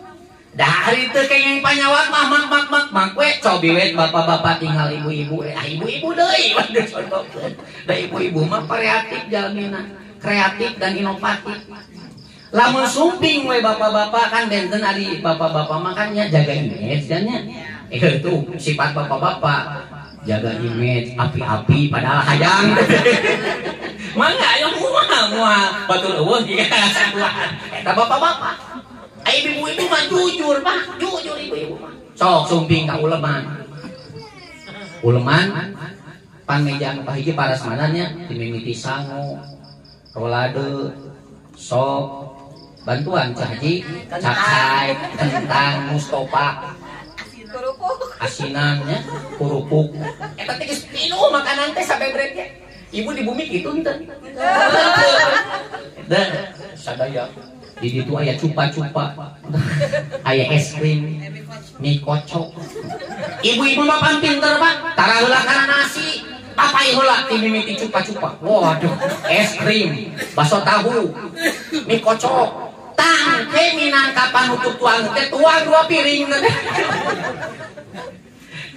dari itu kayak yang panyawat mah mak mak mak mak we cobi we bapak-bapak tinggal ibu-ibu. Ah ibu-ibu deh [laughs] waduh contohkan ibu-ibu mah kreatif jalanina kreatif dan inovatif. Lamun sumping we bapak-bapak. Kan benten ari bapak-bapak makanya jaga image dan ya. Itu sifat bapak-bapak. Jaga image api-api padahal hayang. [laughs] Mangga yang muah muah. Batul eueuh jika eta ibu-ibu mah jujur mah jujur ibu-ibu mah sok sumping ka uleman uleman pan meja anu kahiji paras mananya dimimiti sangu rolade sop bantuan cahaji cacai kentang mustopa asinannya kerupuk eta teh geus makanan teh sampai beres ibu di bumi itu ente sadaya di situ ayah cupa-cupa. Ayah es krim. Mie kocok. Ibu-ibu mah pan pinter pak. Tara heula karena nasi. Apa heula ti mimiti cupa-cupa. Waduh es krim. Bakso tahu. Mie kocok. Tangke minangka panutup tuang. Teh tuang dua piring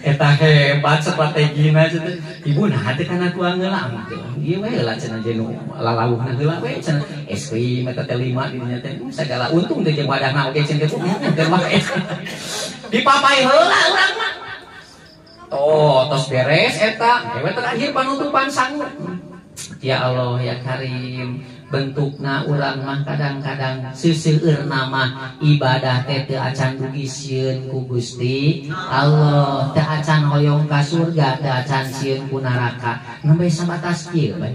Eta hebat strategina cenah. Ibu nah teh kana tuang ngelang teh. Ieu we lah cenah jeung lalauhna heula we cenah. Es krim eta teh lima di teh segala untung teh jeung wadahna oge cenah teh. Teh mah es. Dipapai heula urang mah. Oh, tos beres eta. Ewe terakhir panutupan sangu. Ya Allah ya Karim bentukna urang mah kadang-kadang seseueur nama ibadah teh teu acan dugi sieun ku Gusti Allah. Teu acan hoyong ka surga teu acan sieun ku neraka. Nembe sabatas kieu bae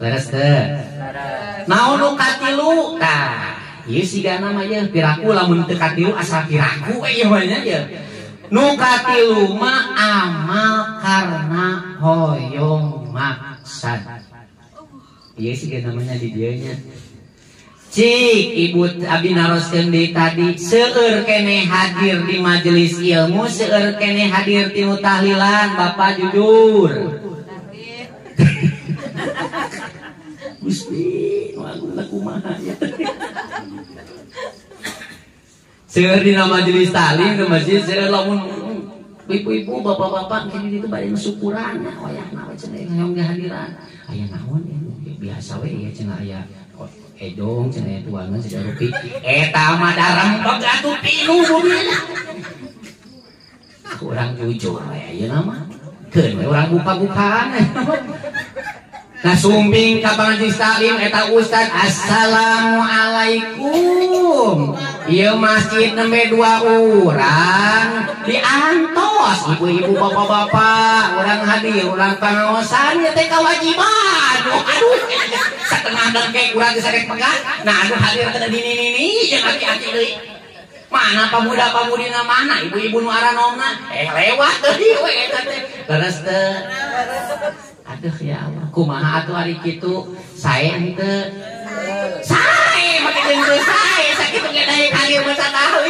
leres teu naon nu katilu? Tah ieu siga nama ye piraku lamun teu katilu asal piraku ieu mah ya nu katilu mah amal karena hoyong maksad Iya sih namanya di dianya. Cik ibu abi naroskeun di tadi seueur kene hadir di majelis ilmu seueur kene hadir di tahlilan Bapak jujur. [laughs] Gusti, lagu mana ya? Seueur di majelis talim ke masjid seueur lamun ibu-ibu bapak-bapak kini itu banyak syukuran wayahna we cenah ngayong hadiran aya naon ya biasa we ya cenah aya edong cenah tuangan sida rupi. Eta mah darempeg atuh pilu bumina kurang jujur we ayeuna mah. Keun we urang buka-bukaan. [laughs] sumbing ka Majelis Taklim eta Ustaz Assalamualaikum. Ieu masjid nembe dua orang diantos ibu-ibu bapak-bapak orang hadir orang pengawasan ya teh kewajiban. Aduh, setengah dengke urang geus pegang. Nah aduh hadir kada dini-nini jeung aki-aki deui. Mana pemuda pemudina mana ibu-ibu nu aranomna eh lewat deui we eta. Terus teh aduh ya Allah. Kumaha atuh hari kitu? Saya ente. Saya makin jeung saya sakit ge dahi kali masa tahu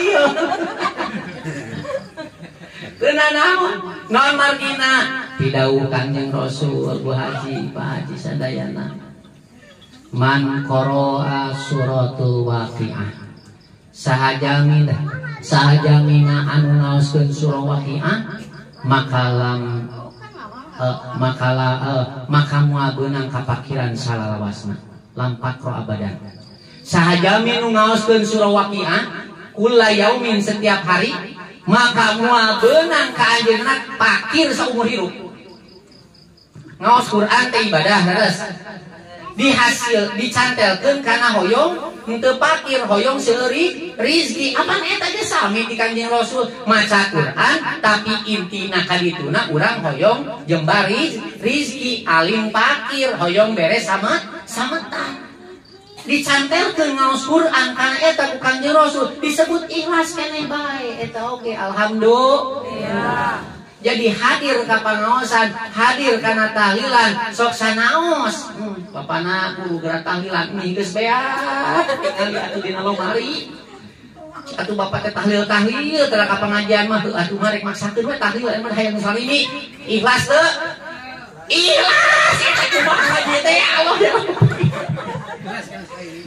Kena naon? Non margina pidauh kanjeng Rasul Bu Haji Pak Haji Sadayana. Man qara'a suratul waqiah. Sahajami sahajamina anu ngaoskeun surah waqiah makalam uh, makala uh, maka mual benang kapakiran salalawasna lampak ro abadan. Sahajami nu ngaoskeun surah waqiah kula yaumin setiap hari maka mual benang ka pakir saumur hidup. Ngaos Quran teh ibadah leres dihasil dicantelkeun kana hoyong henteu pakir hoyong seuri rizki. Apa eta ge sami di kanjeng Rasul? Maca Quran tapi intina kadituna urang hoyong jembari rizki alim pakir hoyong beres sama sametan dicantelkeun ngaos Quran kana eta ku kanjeng Rasul. Disebut ikhlas keneh bae. Eta oge alhamdulillah jadi hadir ke pangaosan hadir karena tahlilan sok sanaos. Hmm, bapana gerak tahlilan. Nih geus beak kali atuh dina lomari atuh bapak teh tahlil tahlil. Tara ka pengajian mah atuh marek maksakeun we tahlil emang hayang salimi ikhlas teu ikhlas! Eta kumaha haji teh Allah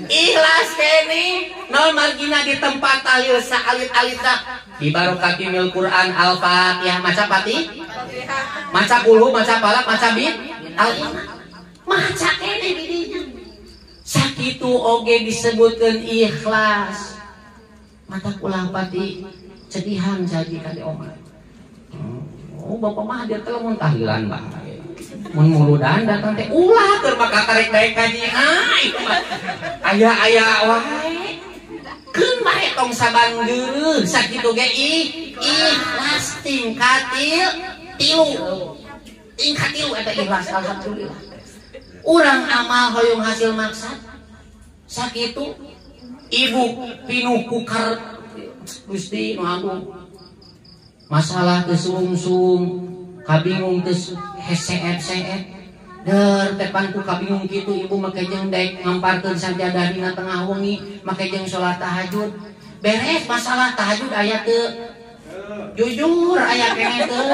ikhlas kene non margina di tempat tahlil saalit-alita di barokati mil Quran al-fatihah. Maca pati? Maca puluh maca palak maca bit al maca kene didinya sakitu oge disebutkan ikhlas. Mata kula pati cedihan jadi kali omah oh bapak mah dia telah mun tahlilan bang mun muludan datang teh ulah keur maka karek daek kaji ai aya aya wae. Keun bae tong sabanggeun sakitu ge ikhlas tingkatil tilu. Tingkatil eta ikhlas alhamdulillah. Urang amal hoyong hasil maksad sakitu ibu pinuh kukar Gusti agung masalah kesungsung kabingung tepanku kabingung gitu ibu make jeng daek ngamparkeun sajadah dina tengah wengi make jeng salat tahajud. Beres masalah tahajud aya teu jujur aya kene teu.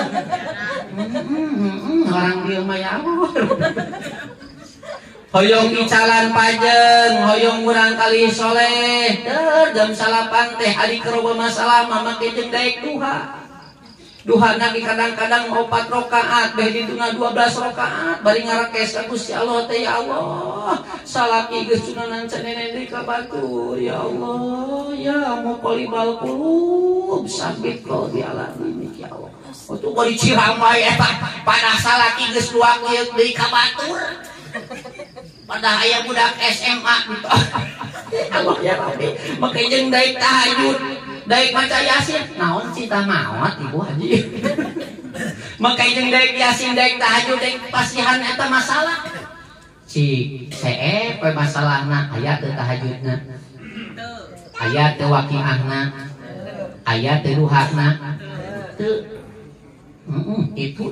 Orang dia mah ya Hoyong icalan pajeng, hoyong urang kali soleh, der jam salapan teh hari keroba masalah mama kejeng daek duha. Duha nabi kadang-kadang opat rokaat Beh dituna 12 rokaat. Bari ngarakes aku si Allah teh ya Allah. Salaki geus sunanan cenenen di kabatur Ya Allah ya muqallibal qulub sabit kau di alam ini ya Allah. Itu bari ciramai eta pada salaki geus dua kieu di kabatur pada ayah budak SMA gitu. [laughs] Allah ya Rabbi. Maka jeung daik tahajud Daik maca yasin naon cita mawat ibu haji maka jeung daik yasin daik tahajud daik pasihan eta masalah si CE pe masalahna aya teu tahajudna aya teu waqiahna aya teu duhana teu itu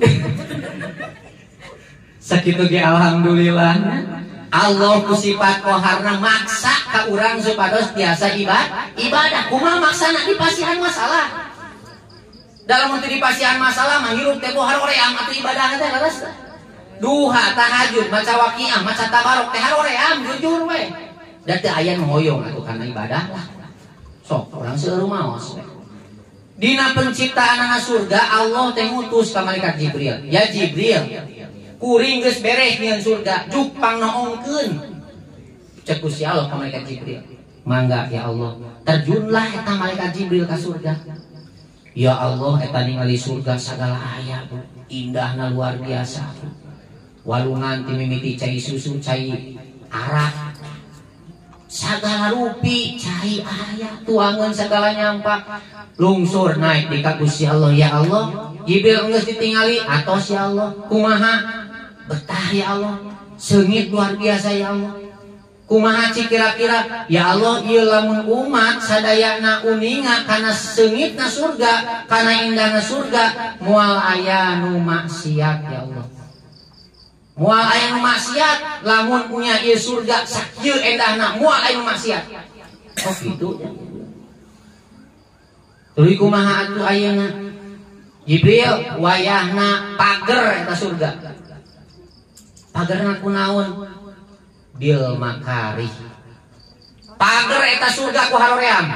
sakitu ge alhamdulillah Allah ku sifat koharna maksa ka urang supados biasa ibadah. Ibadah kumaha maksana di pasihan masalah. Dalam untuk di masalah menghirup teh bohar oream atau ibadah teh leres duha tahajud maca waqiah maca tabarok teh oream jujur we. Da teu aya nu hoyong atuh kana ibadah lah. Sok orang seueur maos Dina penciptaan surga Allah teh ngutus ka malaikat Jibril. Ya Jibril kuring geus beres surga. Jupang naongkeun. Cek Gusti Allah ka malaikat Jibril. Mangga ya Allah. Terjunlah eta malaikat Jibril ka surga. Ya Allah eta ningali surga segala aya indahna luar biasa walungan ti mimiti cai susu cai arak. Segala rupi cai ayah tuangan segala nyampak lungsur naik di kagus Allah. Ya Allah Jibril geus ditingali atau si Allah. Kumaha betah ya Allah. Sengit luar biasa ya Allah. Kumaha kira-kira? Ya Allah ieu lamun umat sadayana uninga kana seungitna surga kana indahna surga mual aya nu maksiat ya Allah. Mual aya nu maksiat lamun punya ieu surga sakieu endahna mual aya nu maksiat. Oh gitu. Ya Tuluy kumaha atuh ayeuna? Jibril wayahna pager eta surga pagar ngaku naon bil makari. Pagar eta surga ku haroream.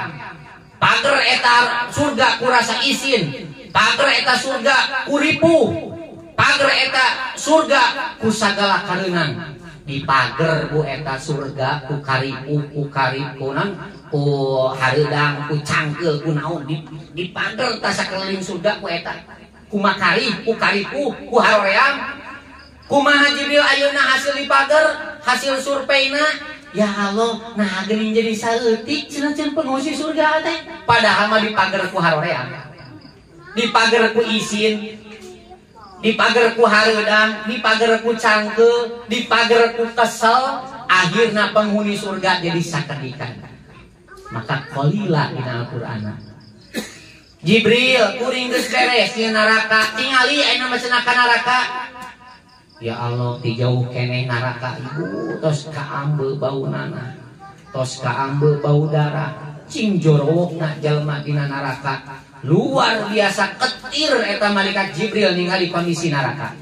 Pagar eta surga ku rasa isin. Pagar eta surga ku ripu. Pagar eta surga ku sagala karenan di pagar ku eta surga ku karipu ku karipunan ku haridang ku cangkel ku naon. Di, di pagar tasa keliling surga ku eta. Ku makari ku karipu ku haroream kumaha Jibril ayeuna hasil dipager hasil surveinya? Ya Allah nah geuning jadi saeutik cenah pengungsi surga teh. Padahal mah dipager ku harorean. Dipager ku isin dipager ku hareudang dipager ku cangke dipager ku kesel akhirnya penghuni surga jadi sakedikan maka kolila di Al-Qur'an. Jibril kuring geus beres di neraka. Tingali ayeuna mah neraka ya Allah dijauh kene naraka ibu tos kaambe bau nana. Tos kaambe bau darah. Cing jorowok nak jalma dina naraka. Luar biasa ketir eta malaikat Jibril ningali kondisi naraka.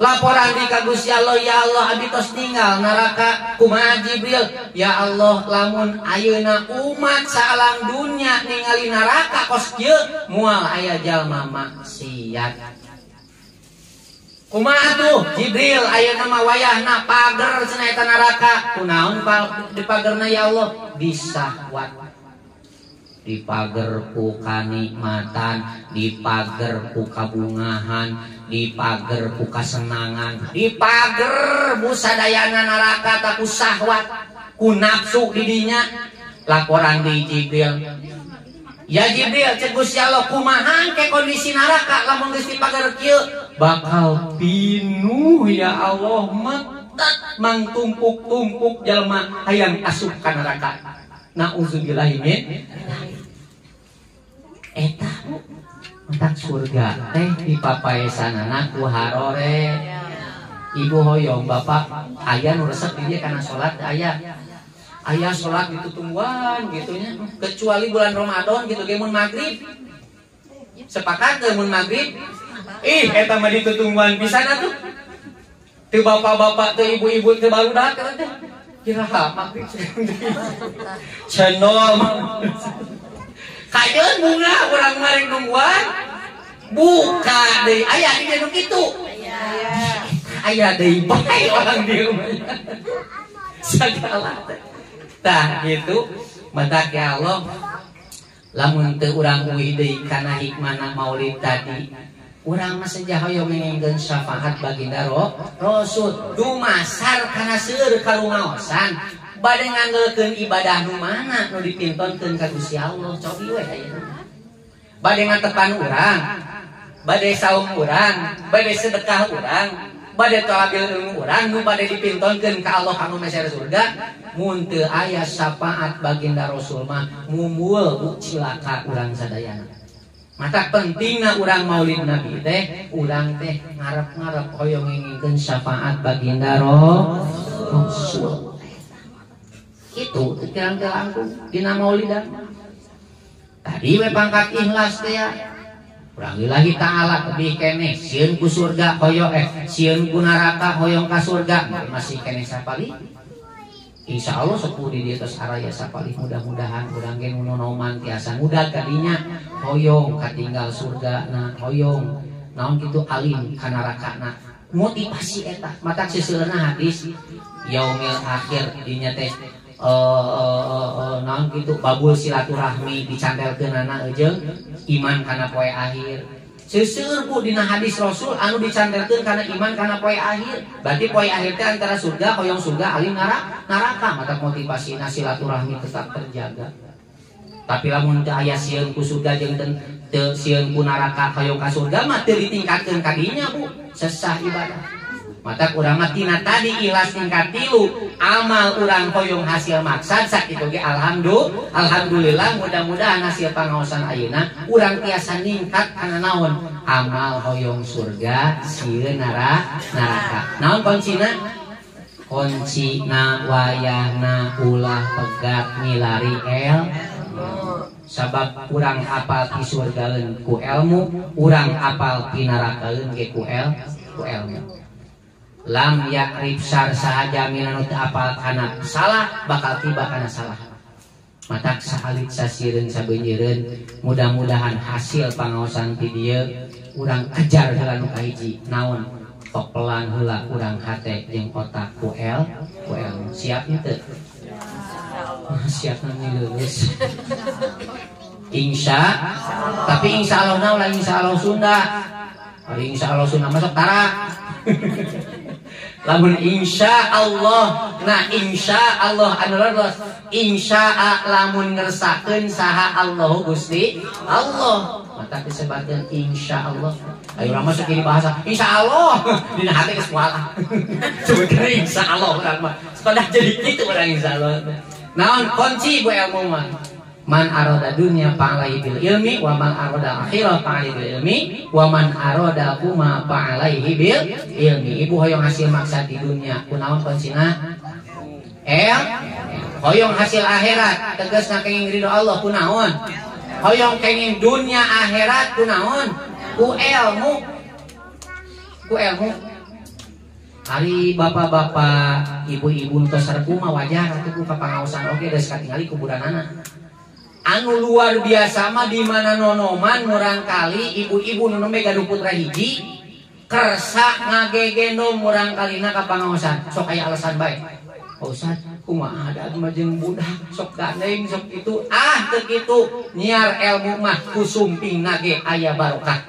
Laporan di kagus ya Allah ya Allah abdi tos tinggal naraka. Kumaha Jibril? Ya Allah lamun ayeuna umat salam dunia ningali naraka kos kieu moal aya jalma maksiat. Kumaha tuh? Jibril aya nama wayahna pagar cenah eta neraka kunaon di pagerna ya Allah? Disahwat di pagar ku kanikmatan di pagar ku kabungahan di pagar ku kasenangan. Di pagar busadayana neraka tak ku sahwat ku nafsu didinya. Laporan di Jibril. Ya Jibril cek Gusti Allah kumaha ke kondisi neraka lamun geus pagar kieu bakal pinuh ya Allah metat mangtumpuk-tumpuk jalma hayang asup ka neraka. Nauzubillahi min eta mentak surga teh di papaesanana ku harore. Ibu hoyong bapak ayah nu resep dia karena sholat ayah. Ayah sholat itu tungguan gitunya kecuali bulan Ramadan gitu gemun maghrib. Sepakat gemun maghrib ih eta mah ditutungguan pisan atuh tuh bapak-bapak tuh ibu-ibu tuh baru datang kira maghrib [laughs] channel kajian bunga orang kemarin nungguan. Buka deh ayah di dalam itu. Ayah deh baik orang di rumahnya segala tah gitu. Mata ya Allah. Lamun teu urang uwi deui kana hikmana maulid tadi urang senja hoyong ngengkeun syafaat baginda roh rasul dumasar kana seueur karumaosan. Bade nganggelkeun ibadah nu mana nu dipintonkeun ka Gusti Allah. Cobi we ayeuna bade ngatepan urang bade saum urang bade sedekah urang bade tolabil ilmu urang nu bade dipintonkeun ka Allah kanu meser surga mun teu aya syafaat baginda Rasul mah mumbul cilaka urang sadayana mata pentingna urang maulid nabi teh urang teh ngarep-ngarep hoyong ngingkeun syafaat baginda Rasul. Itu tilang-tilangku dina maulidan tadi we pangkat ikhlas teh ya. Ulangi ta'ala lebih kene sieun ku surga hoyo eh sieun ku neraka hoyong ka surga. Masih kene sapali Insya Allah sepuh di atas araya sapali mudah-mudahan mudah gen noman tiasa. Mudah kadinya hoyong katinggal surga nah hoyong. Naon gitu alim ka neraka nah. Motivasi eta mata seseueurna hadis yaumil akhir dinya teh non gitu babul silaturahmi dicantelkeun anak ejeng iman karena poe akhir seseur bu dina hadis rasul anu dicantelkeun karena iman karena poe akhir. Berarti poe akhir teh antara surga hoyong surga alim neraka neraka. Mata motivasi silaturahmi tetap terjaga. Tapi lamun teu aya sieun ku surga jeung teu sieun ku neraka hoyong ka surga mah teu ditingkatkeun kadinya bu. Sesah ibadah mata kurangtina tadi ikhlas tingkat tilu. Amal urang hoyong hasil maksad sakit oke alhamdulillah Alhamdulillah mudah-mudahan hasil pangaosan Ayeuna urang tiasa ningkat karena naon? Amal hoyong surga sinara neraka. Naon kuncina kunci na wayana ulah pegat milari el. Sabab kurang apal di surga ku ilmu kurang apal di neraka ku el ku ilmu lam yakrib sar sahaja minanut apal kana salah bakal tiba kana salah. Mata sahalit sasireun sabeunjeureun mudah-mudahan hasil pangaosan ti dieu urang kejar heula nu kahiji naon? Tok pelan heula urang hate jeung otak ku el ku el siap teu [laughs] siap nanti lulus insya tapi insya Allah nah insya Allah Sunda? Insya Allah Sunda masuk tarak [laughs] lamun insya Allah nah insya Allah anu insya lamun ngersakeun saha Allah Gusti Allah. Mata disebutkan insya Allah ayo orang masuk ini bahasa insya Allah [laughs] di hati [laughs] coba insya Allah orang mah. Jadi gitu orang insya Allah naon kunci bu ilmu mah man aroda dunia pa'alaihi bil ilmi wa man aroda akhirah pa'alaihi bil ilmi wa man aroda kuma pa'alaihi bil ilmi. Ibu hoyong hasil maksad di dunia. Kunaon konsina el? Hoyong hasil akhirat. Tegas kenging ridho Allah kunaon hoyong kenging dunia akhirat kunaon ku ilmu ku ilmu Hari bapak-bapak, ibu-ibu untuk serbu mah wajar. Atau ku kapangaosan oke okay, dari sekali kuburan anak anu luar biasa mah di mana nonoman murang kali ibu-ibu nono mega putra hiji kersa murang kali ka pangawasan. Sok aya alasan baik Pak Ustad kumaha ada majeng budak? Sok gandeng sok itu. Ah teu kitu. Nyiar ilmu mah kusumping nage aya barokah.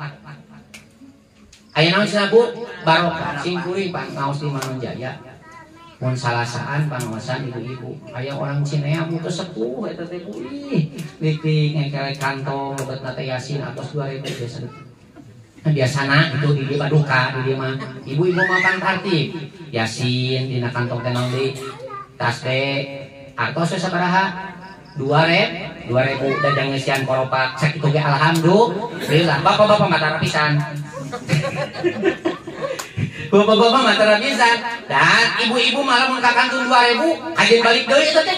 Aya naon cenah Bu? Barokah. Sing kuring pangaos di Manonjaya mun salasaan pangawasan ibu-ibu. Aya orang Cinea mu sepuh eta teh ih leutik ngekele kantong lebet nate yasin atos 2000 biasa. Kan biasana itu di dia duka di dia mah. Ibu-ibu makan party yasin dina kantong teh di tas teh atos sabaraha dua rep dua ribu dadang ngesian koropak sakit alhamdulillah bapak-bapak mata rapisan [laughs] bapak-bapak mah bisa dan ibu-ibu malah mengkakan dua ribu. Kajian balik dari itu teh.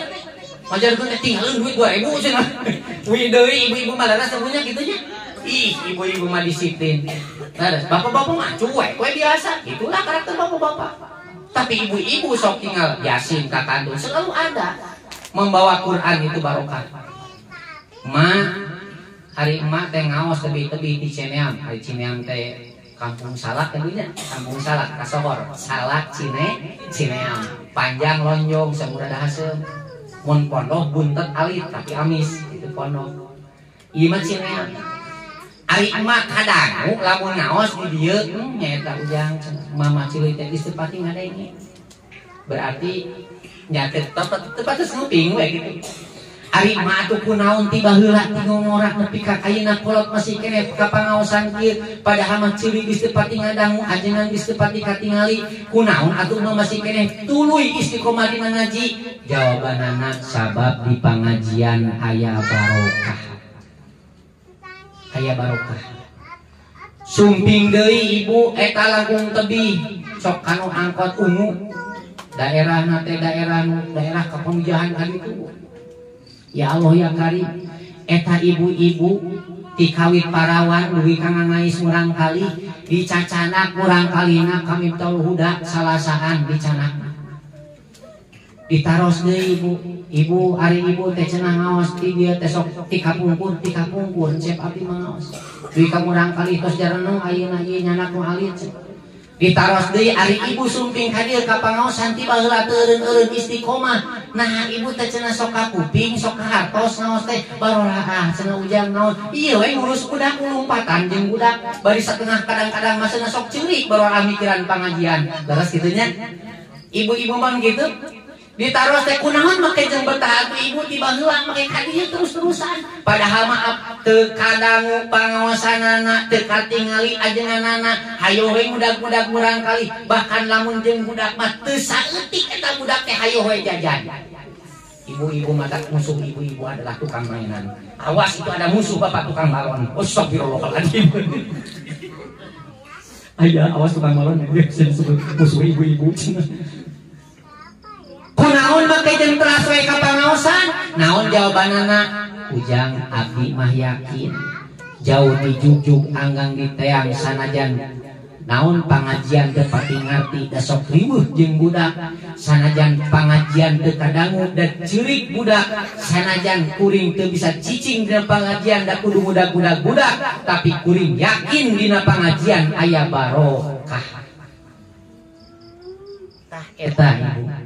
Majar tuh tinggalin duit dua ribu sih Wih [laughs] dari ibu-ibu malah rasanya gitu ya ih ibu-ibu mah disiplin. Bapak-bapak mah cuek kue biasa. Itulah karakter bapak-bapak. Tapi ibu-ibu sok tinggal yasin kakandung selalu ada. Membawa Quran itu barokah. Ma hari emak teh ngaos tebi-tebi di Cineam. Hari Cineam teh kampung salak tentunya kampung salak kasohor salak cine cineam panjang lonjong semurah dahasem mon pondok buntet alit tapi amis. Itu pondok iya cineam Ari emak kadang lamun ngaos di dieu hmm, nyata ujang mama cilik teh disepati ini berarti nyata tepat tepat snooping we gitu Ari atuh kunaon tiba heula ti ngorak nepi ka kayina kolot masih kene ka pangaosan kieu padahal mah cilik disepati ngadangu ajengan disepati katingali kunaon atuh mah masih kene? Tuluy istiqomah di ngaji jawabanana sabab di pangajian aya barokah. Aya barokah. Sumping deui ibu eta langkung tebih sok kanu angkot ungu. Daerah nate daerah daerah kepemijahan kali itu ya Allah ya karim eta ibu-ibu dikawit parawan duwi kang ngais murang kali dicacana kurang kalina kami tahu huda salasaan dicanak ditaros deh ibu. Ibu hari ibu teh cenah ngaos ti dia teh sok ti kapungkur ti kapungkur cep api mangaos. Duit kamurang kali tos jareneng ayeuna ieu nyanak nu alit ditaros deui ari ibu sumping hadir ka pangaosan tiba heula teureun-eureun istiqomah nah ibu teh cenah sok kuping sok ka hartos ngaos teh barolah cenah ujang naon ieu we ngurus budak lompatan jeung budak bari satengah kadang-kadang cenah sok ceurik barolah mikiran pangajian terus gitunya ibu-ibu mah gitu ditaruh teh kunaon make jeung betah ibu tiba heula make kadieu terus-terusan padahal maaf teu kadang pangaosanana teu katingali ajenganana hayo we budak-budak murang kali bahkan lamun jeung budak mah teu saeutik eta budak teh hayo we jajan Ibu-ibu mata musuh ibu-ibu adalah tukang mainan. Awas itu ada musuh bapak tukang balon. Astagfirullahaladzim. [laughs] Ayah, awas tukang balon. Musuh ibu-ibu kunaon make jeung teras we ka pangaosan naon jawabanana ujang abdi mah yakin jauh dijujuk anggang di teang sanajan. Naon pengajian teu pati ngarti da sok riweuh jeung budak? Sanajan pengajian teu kadangu da ceurik budak? Sanajan kuring teu bisa cicing dina pengajian da kudu budak-budak budak? Tapi kuring yakin dina pengajian aya barokah tah eta. Ibu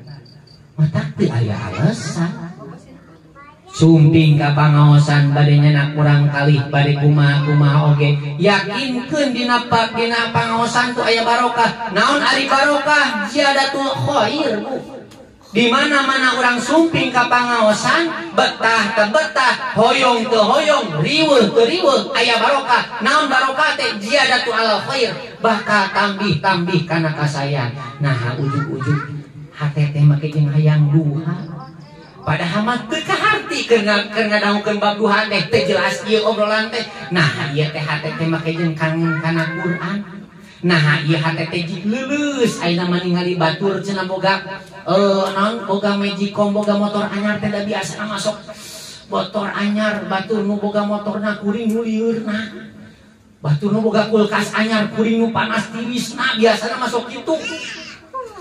mata aya alasan sumping ka pangaosan bade nyenak kurang kali bade kumaha kumaha oge yakinkeun dina dina pangaosan tu aya barokah. Naon ari barokah? Ziyadatul khair di mana mana orang sumping ka pangaosan betah ke betah hoyong ke hoyong riweuh ke riweuh aya barokah. Naon barokah teh? Ziyadatul al khair. Bakal tambih-tambih kana kasayan nah ujug-ujug. Hati teh make hayang duha. Padahal mah teu kaharti keur keur ngadahungkeun bab duha teh teh jelas ieu obrolan teh. Nah ieu teh hati teh make jeung kangen kana Quran. Nah ieu hati teh jik leuleus ayeuna mah ningali batur cenah boga eh naon boga magicom boga motor anyar teh da biasa masuk. Motor anyar batur nu boga motorna kuring nu liurna batur nu boga kulkas anyar kuring nu panas tirisna biasana masuk kitu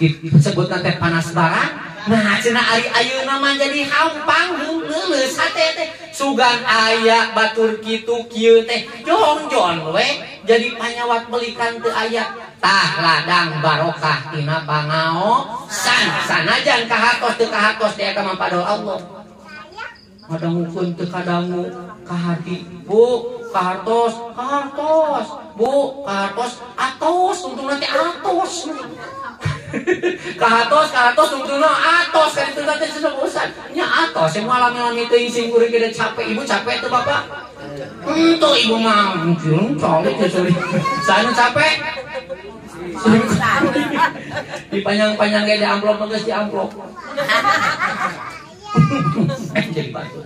disebut nanti panas barang. Nah cina ari ayu nama jadi hampang lulus hati teh sugan ayah batur kitu kieu teh. Jon jon we. Jadi panyawat belikan teu aya. Tah ladang barokah tina pangao. San sanajan kahatos teu kahatos dia ka mampadol Allah. Ngadangukeun teu kadangu ka hati. Bu kahartos kahartos. Bu kahartos atos. Untuk nanti atos [laughs] kahatos kahatos tungtungna atos. Kan itu nanti sesebusan nya atos yang malam malam itu sing kuring kita capek. Ibu capek tuh bapak? Untuk ibu mah mungkin colek ya sorry. Saya capek. [laughs] Dipanjang-panjang kayak di amplop tugas di amplop [laughs] jadi batu.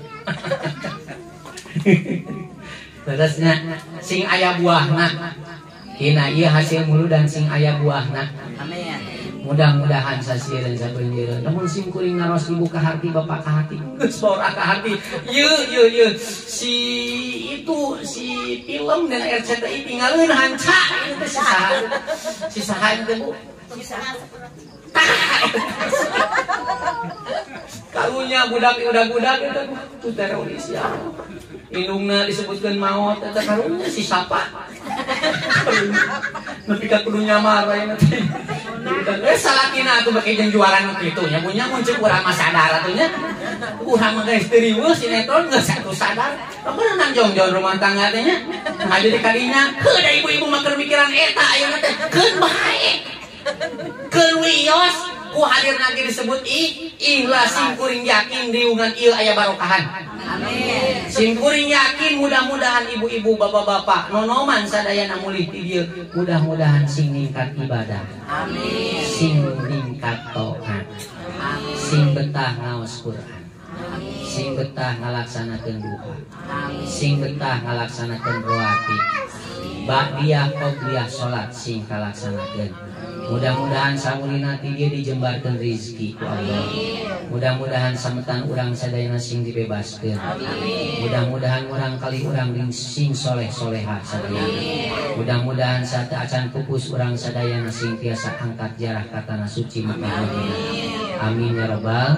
Terusnya sing ayah buah nah Kina iya hasil mulu dan sing ayah buahna. Amin. Mudah-mudahan sasieun sabeunjeun. Namun sing kuring ngaros ibu ka hati bapak ka hati. Geus baur ka hati. Ye ye ye si itu si film dan RCTI tinggalin hanca itu si saha. Si saha itu Bu. Kalunya [laughs] budak budak budak itu teroris ya. Indungna disebutkan maut eta karunya si sapa. [laughs] Nepi ka kudunya marah ya nanti. Eh salakina atuh bake jeung jualan kitu nya punya muncul urang mah sadar atuh nya. Urang mah geus teriweuh sinetron geus satu sadar. Apa nang jong-jong rumah tangga teh nya. Jadi kadinya heuh da ibu-ibu mah keur mikiran eta ayeuna teh. Keun bae. Keun wios ku hadir lagi disebut i ikhlas sing kuring yakin diungan ieu aya barokahan. Amin. Sing kuring yakin mudah-mudahan ibu-ibu bapak-bapak nonoman sadayana mulih ti dieu mudah-mudahan sing ningkat ibadah. Amin. Sing ningkat taat. Sing betah ngaos Quran. Sing betah ngalaksanakeun duha. Sing betah ngalaksanakeun roati. Ba'diyah qobliyah salat sing kalaksanakeun. Mudah-mudahan samulina ti dia dijembarkan rizki ku Allah. Mudah-mudahan sametan urang sadayana sing dibebaskeun. Mudah-mudahan urang kali urang sing soleh soleha sadayana. Mudah-mudahan saat acan pupus urang sadayana sing tiasa angkat jarah katana suci makna Amin ya rabbal.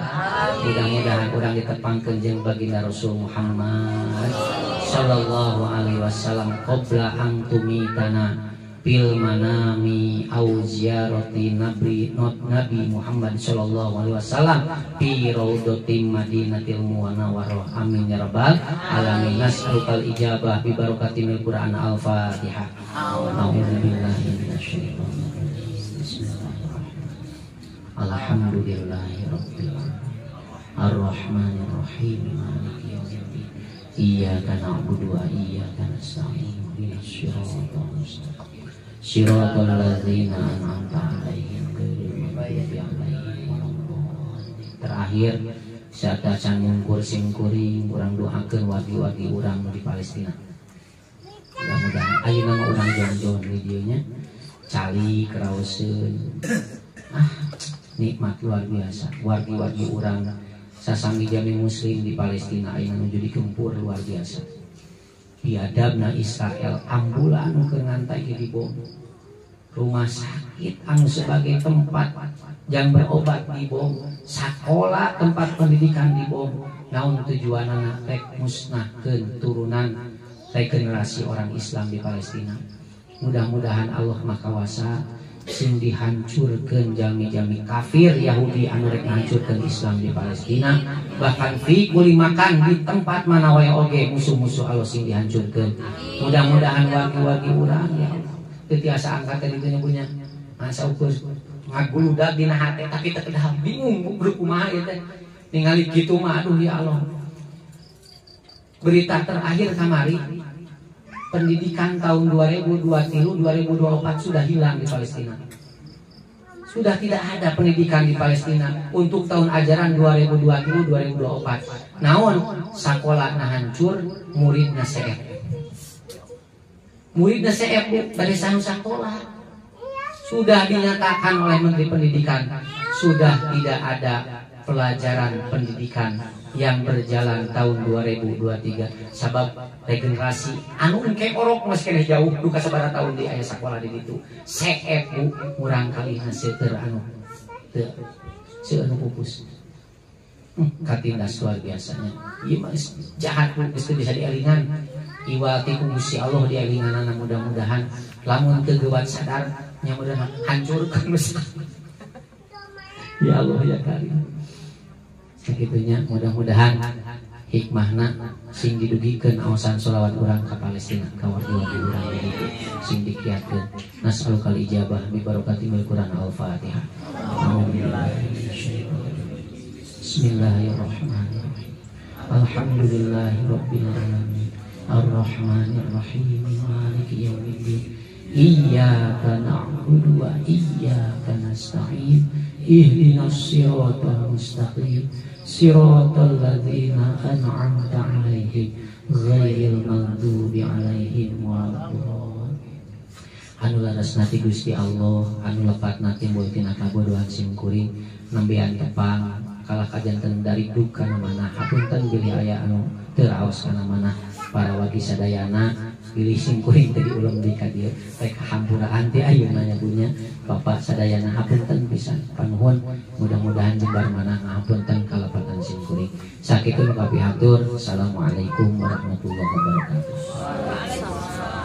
Mudah-mudahan urang ditepangkeun jeung baginda Rasul Muhammad sallallahu alaihi wasallam qabla ang tumitana bil manami au ziyarati nabi not nabi Muhammad sallallahu alaihi wasallam fi raudatim madinatil munawwarah. Amin ya rabbal alamin. Nas'alukal ijabah bi barakatil Qur'an. al-Fatihah. A'udzubillahi minasyaitonir Alhamdulillahi rabbil Ar-Rahmanir Rahim Maliki Iyyaka na'budu wa iyyaka nasta'in Ihdinas siratal mustaqim Siratal ladzina an'amta 'alaihim ghairil maghdubi 'alaihim waladdallin. Terakhir saat acan ngungkur sing kuring urang doakeun wagi-wagi urang di Palestina. Mudah-mudahan ayeuna mah urang jon-jon di dieu nya. Cali keraoseun. Ah, nikmat luar biasa. Wargi-wargi urang sasanggi jami muslim di Palestina ayeuna nuju dikempur luar biasa. Biadabna Israel ambulan ke ngantai di bom rumah sakit anu sebagai tempat yang berobat di bom sekolah tempat pendidikan di bom naun tujuan anak rek musnahkan turunan regenerasi orang Islam di Palestina. Mudah-mudahan Allah makawasa sing dihancurkan jami-jami kafir Yahudi anu rek hancurkan Islam di Palestina. Bahkan fi kuli makan di tempat mana wae oge musuh-musuh Allah sing dihancurkan mudah-mudahan wagi-wagi urang ya tetiasa angkat itu punya masa ukur ngaguludak dina hati tapi tak kedah bingung berkumaha ya teh. Ningali kitu mah aduh ya Allah. Berita terakhir kamari pendidikan tahun 2023-2024 sudah hilang di Palestina. Sudah tidak ada pendidikan di Palestina untuk tahun ajaran 2023-2024. Naon sekolah nah hancur, murid seep. Murid seep dari sanu sekolah. Sudah dinyatakan oleh Menteri Pendidikan, sudah tidak ada pelajaran pendidikan yang berjalan tahun 2023 sabab regenerasi anu engke orok mas kena jauh. Duka sabara tahun di ayah sekolah di itu seepu murang kali hasilter anu. Teu anu pupus. Hmm, katindas luar biasanya. Iya mas jahat pun itu bisa dialingan. Iwati ku Gusti Allah dialingan anak mudah-mudahan. Lamun kegewat sadar yang mudah hancurkan [laughs] ya Allah ya karim sakitunya mudah-mudahan hikmahna sing didugikan awasan sholawat orang ke Palestina kawar dua di orang itu sing dikiatkan. Nas'al kal ijabah bi barokati mil Quran al-Fatihah Bismillahirrahmanirrahim. Alhamdulillahi Rabbil Alamin. Ar-Rahmanir Rahim Maliki Yawmiddin Iyyaka na'budu wa iyyaka nasta'in. Ihdinas siratal mustaqim siratal ladzina an'amta 'alaihim ghairil maghdubi 'alaihim waladdallin anu laras nati Gusti Allah anu lepat nati boitina kabodohan simkuring nembean tepang kalah kajanten dari duka mana hapunten bilih aya anu teraos kana mana para wagi sadayana pilih simkuring [laughs] tadi ulang di kadir rek hampura anti ayeuna nya punya. Bapak sadayana hapunten pisan panuhun mudah-mudahan jembar mana hapunten kalapatan simkuring sakitu nu kapihatur assalamualaikum warahmatullahi wabarakatuh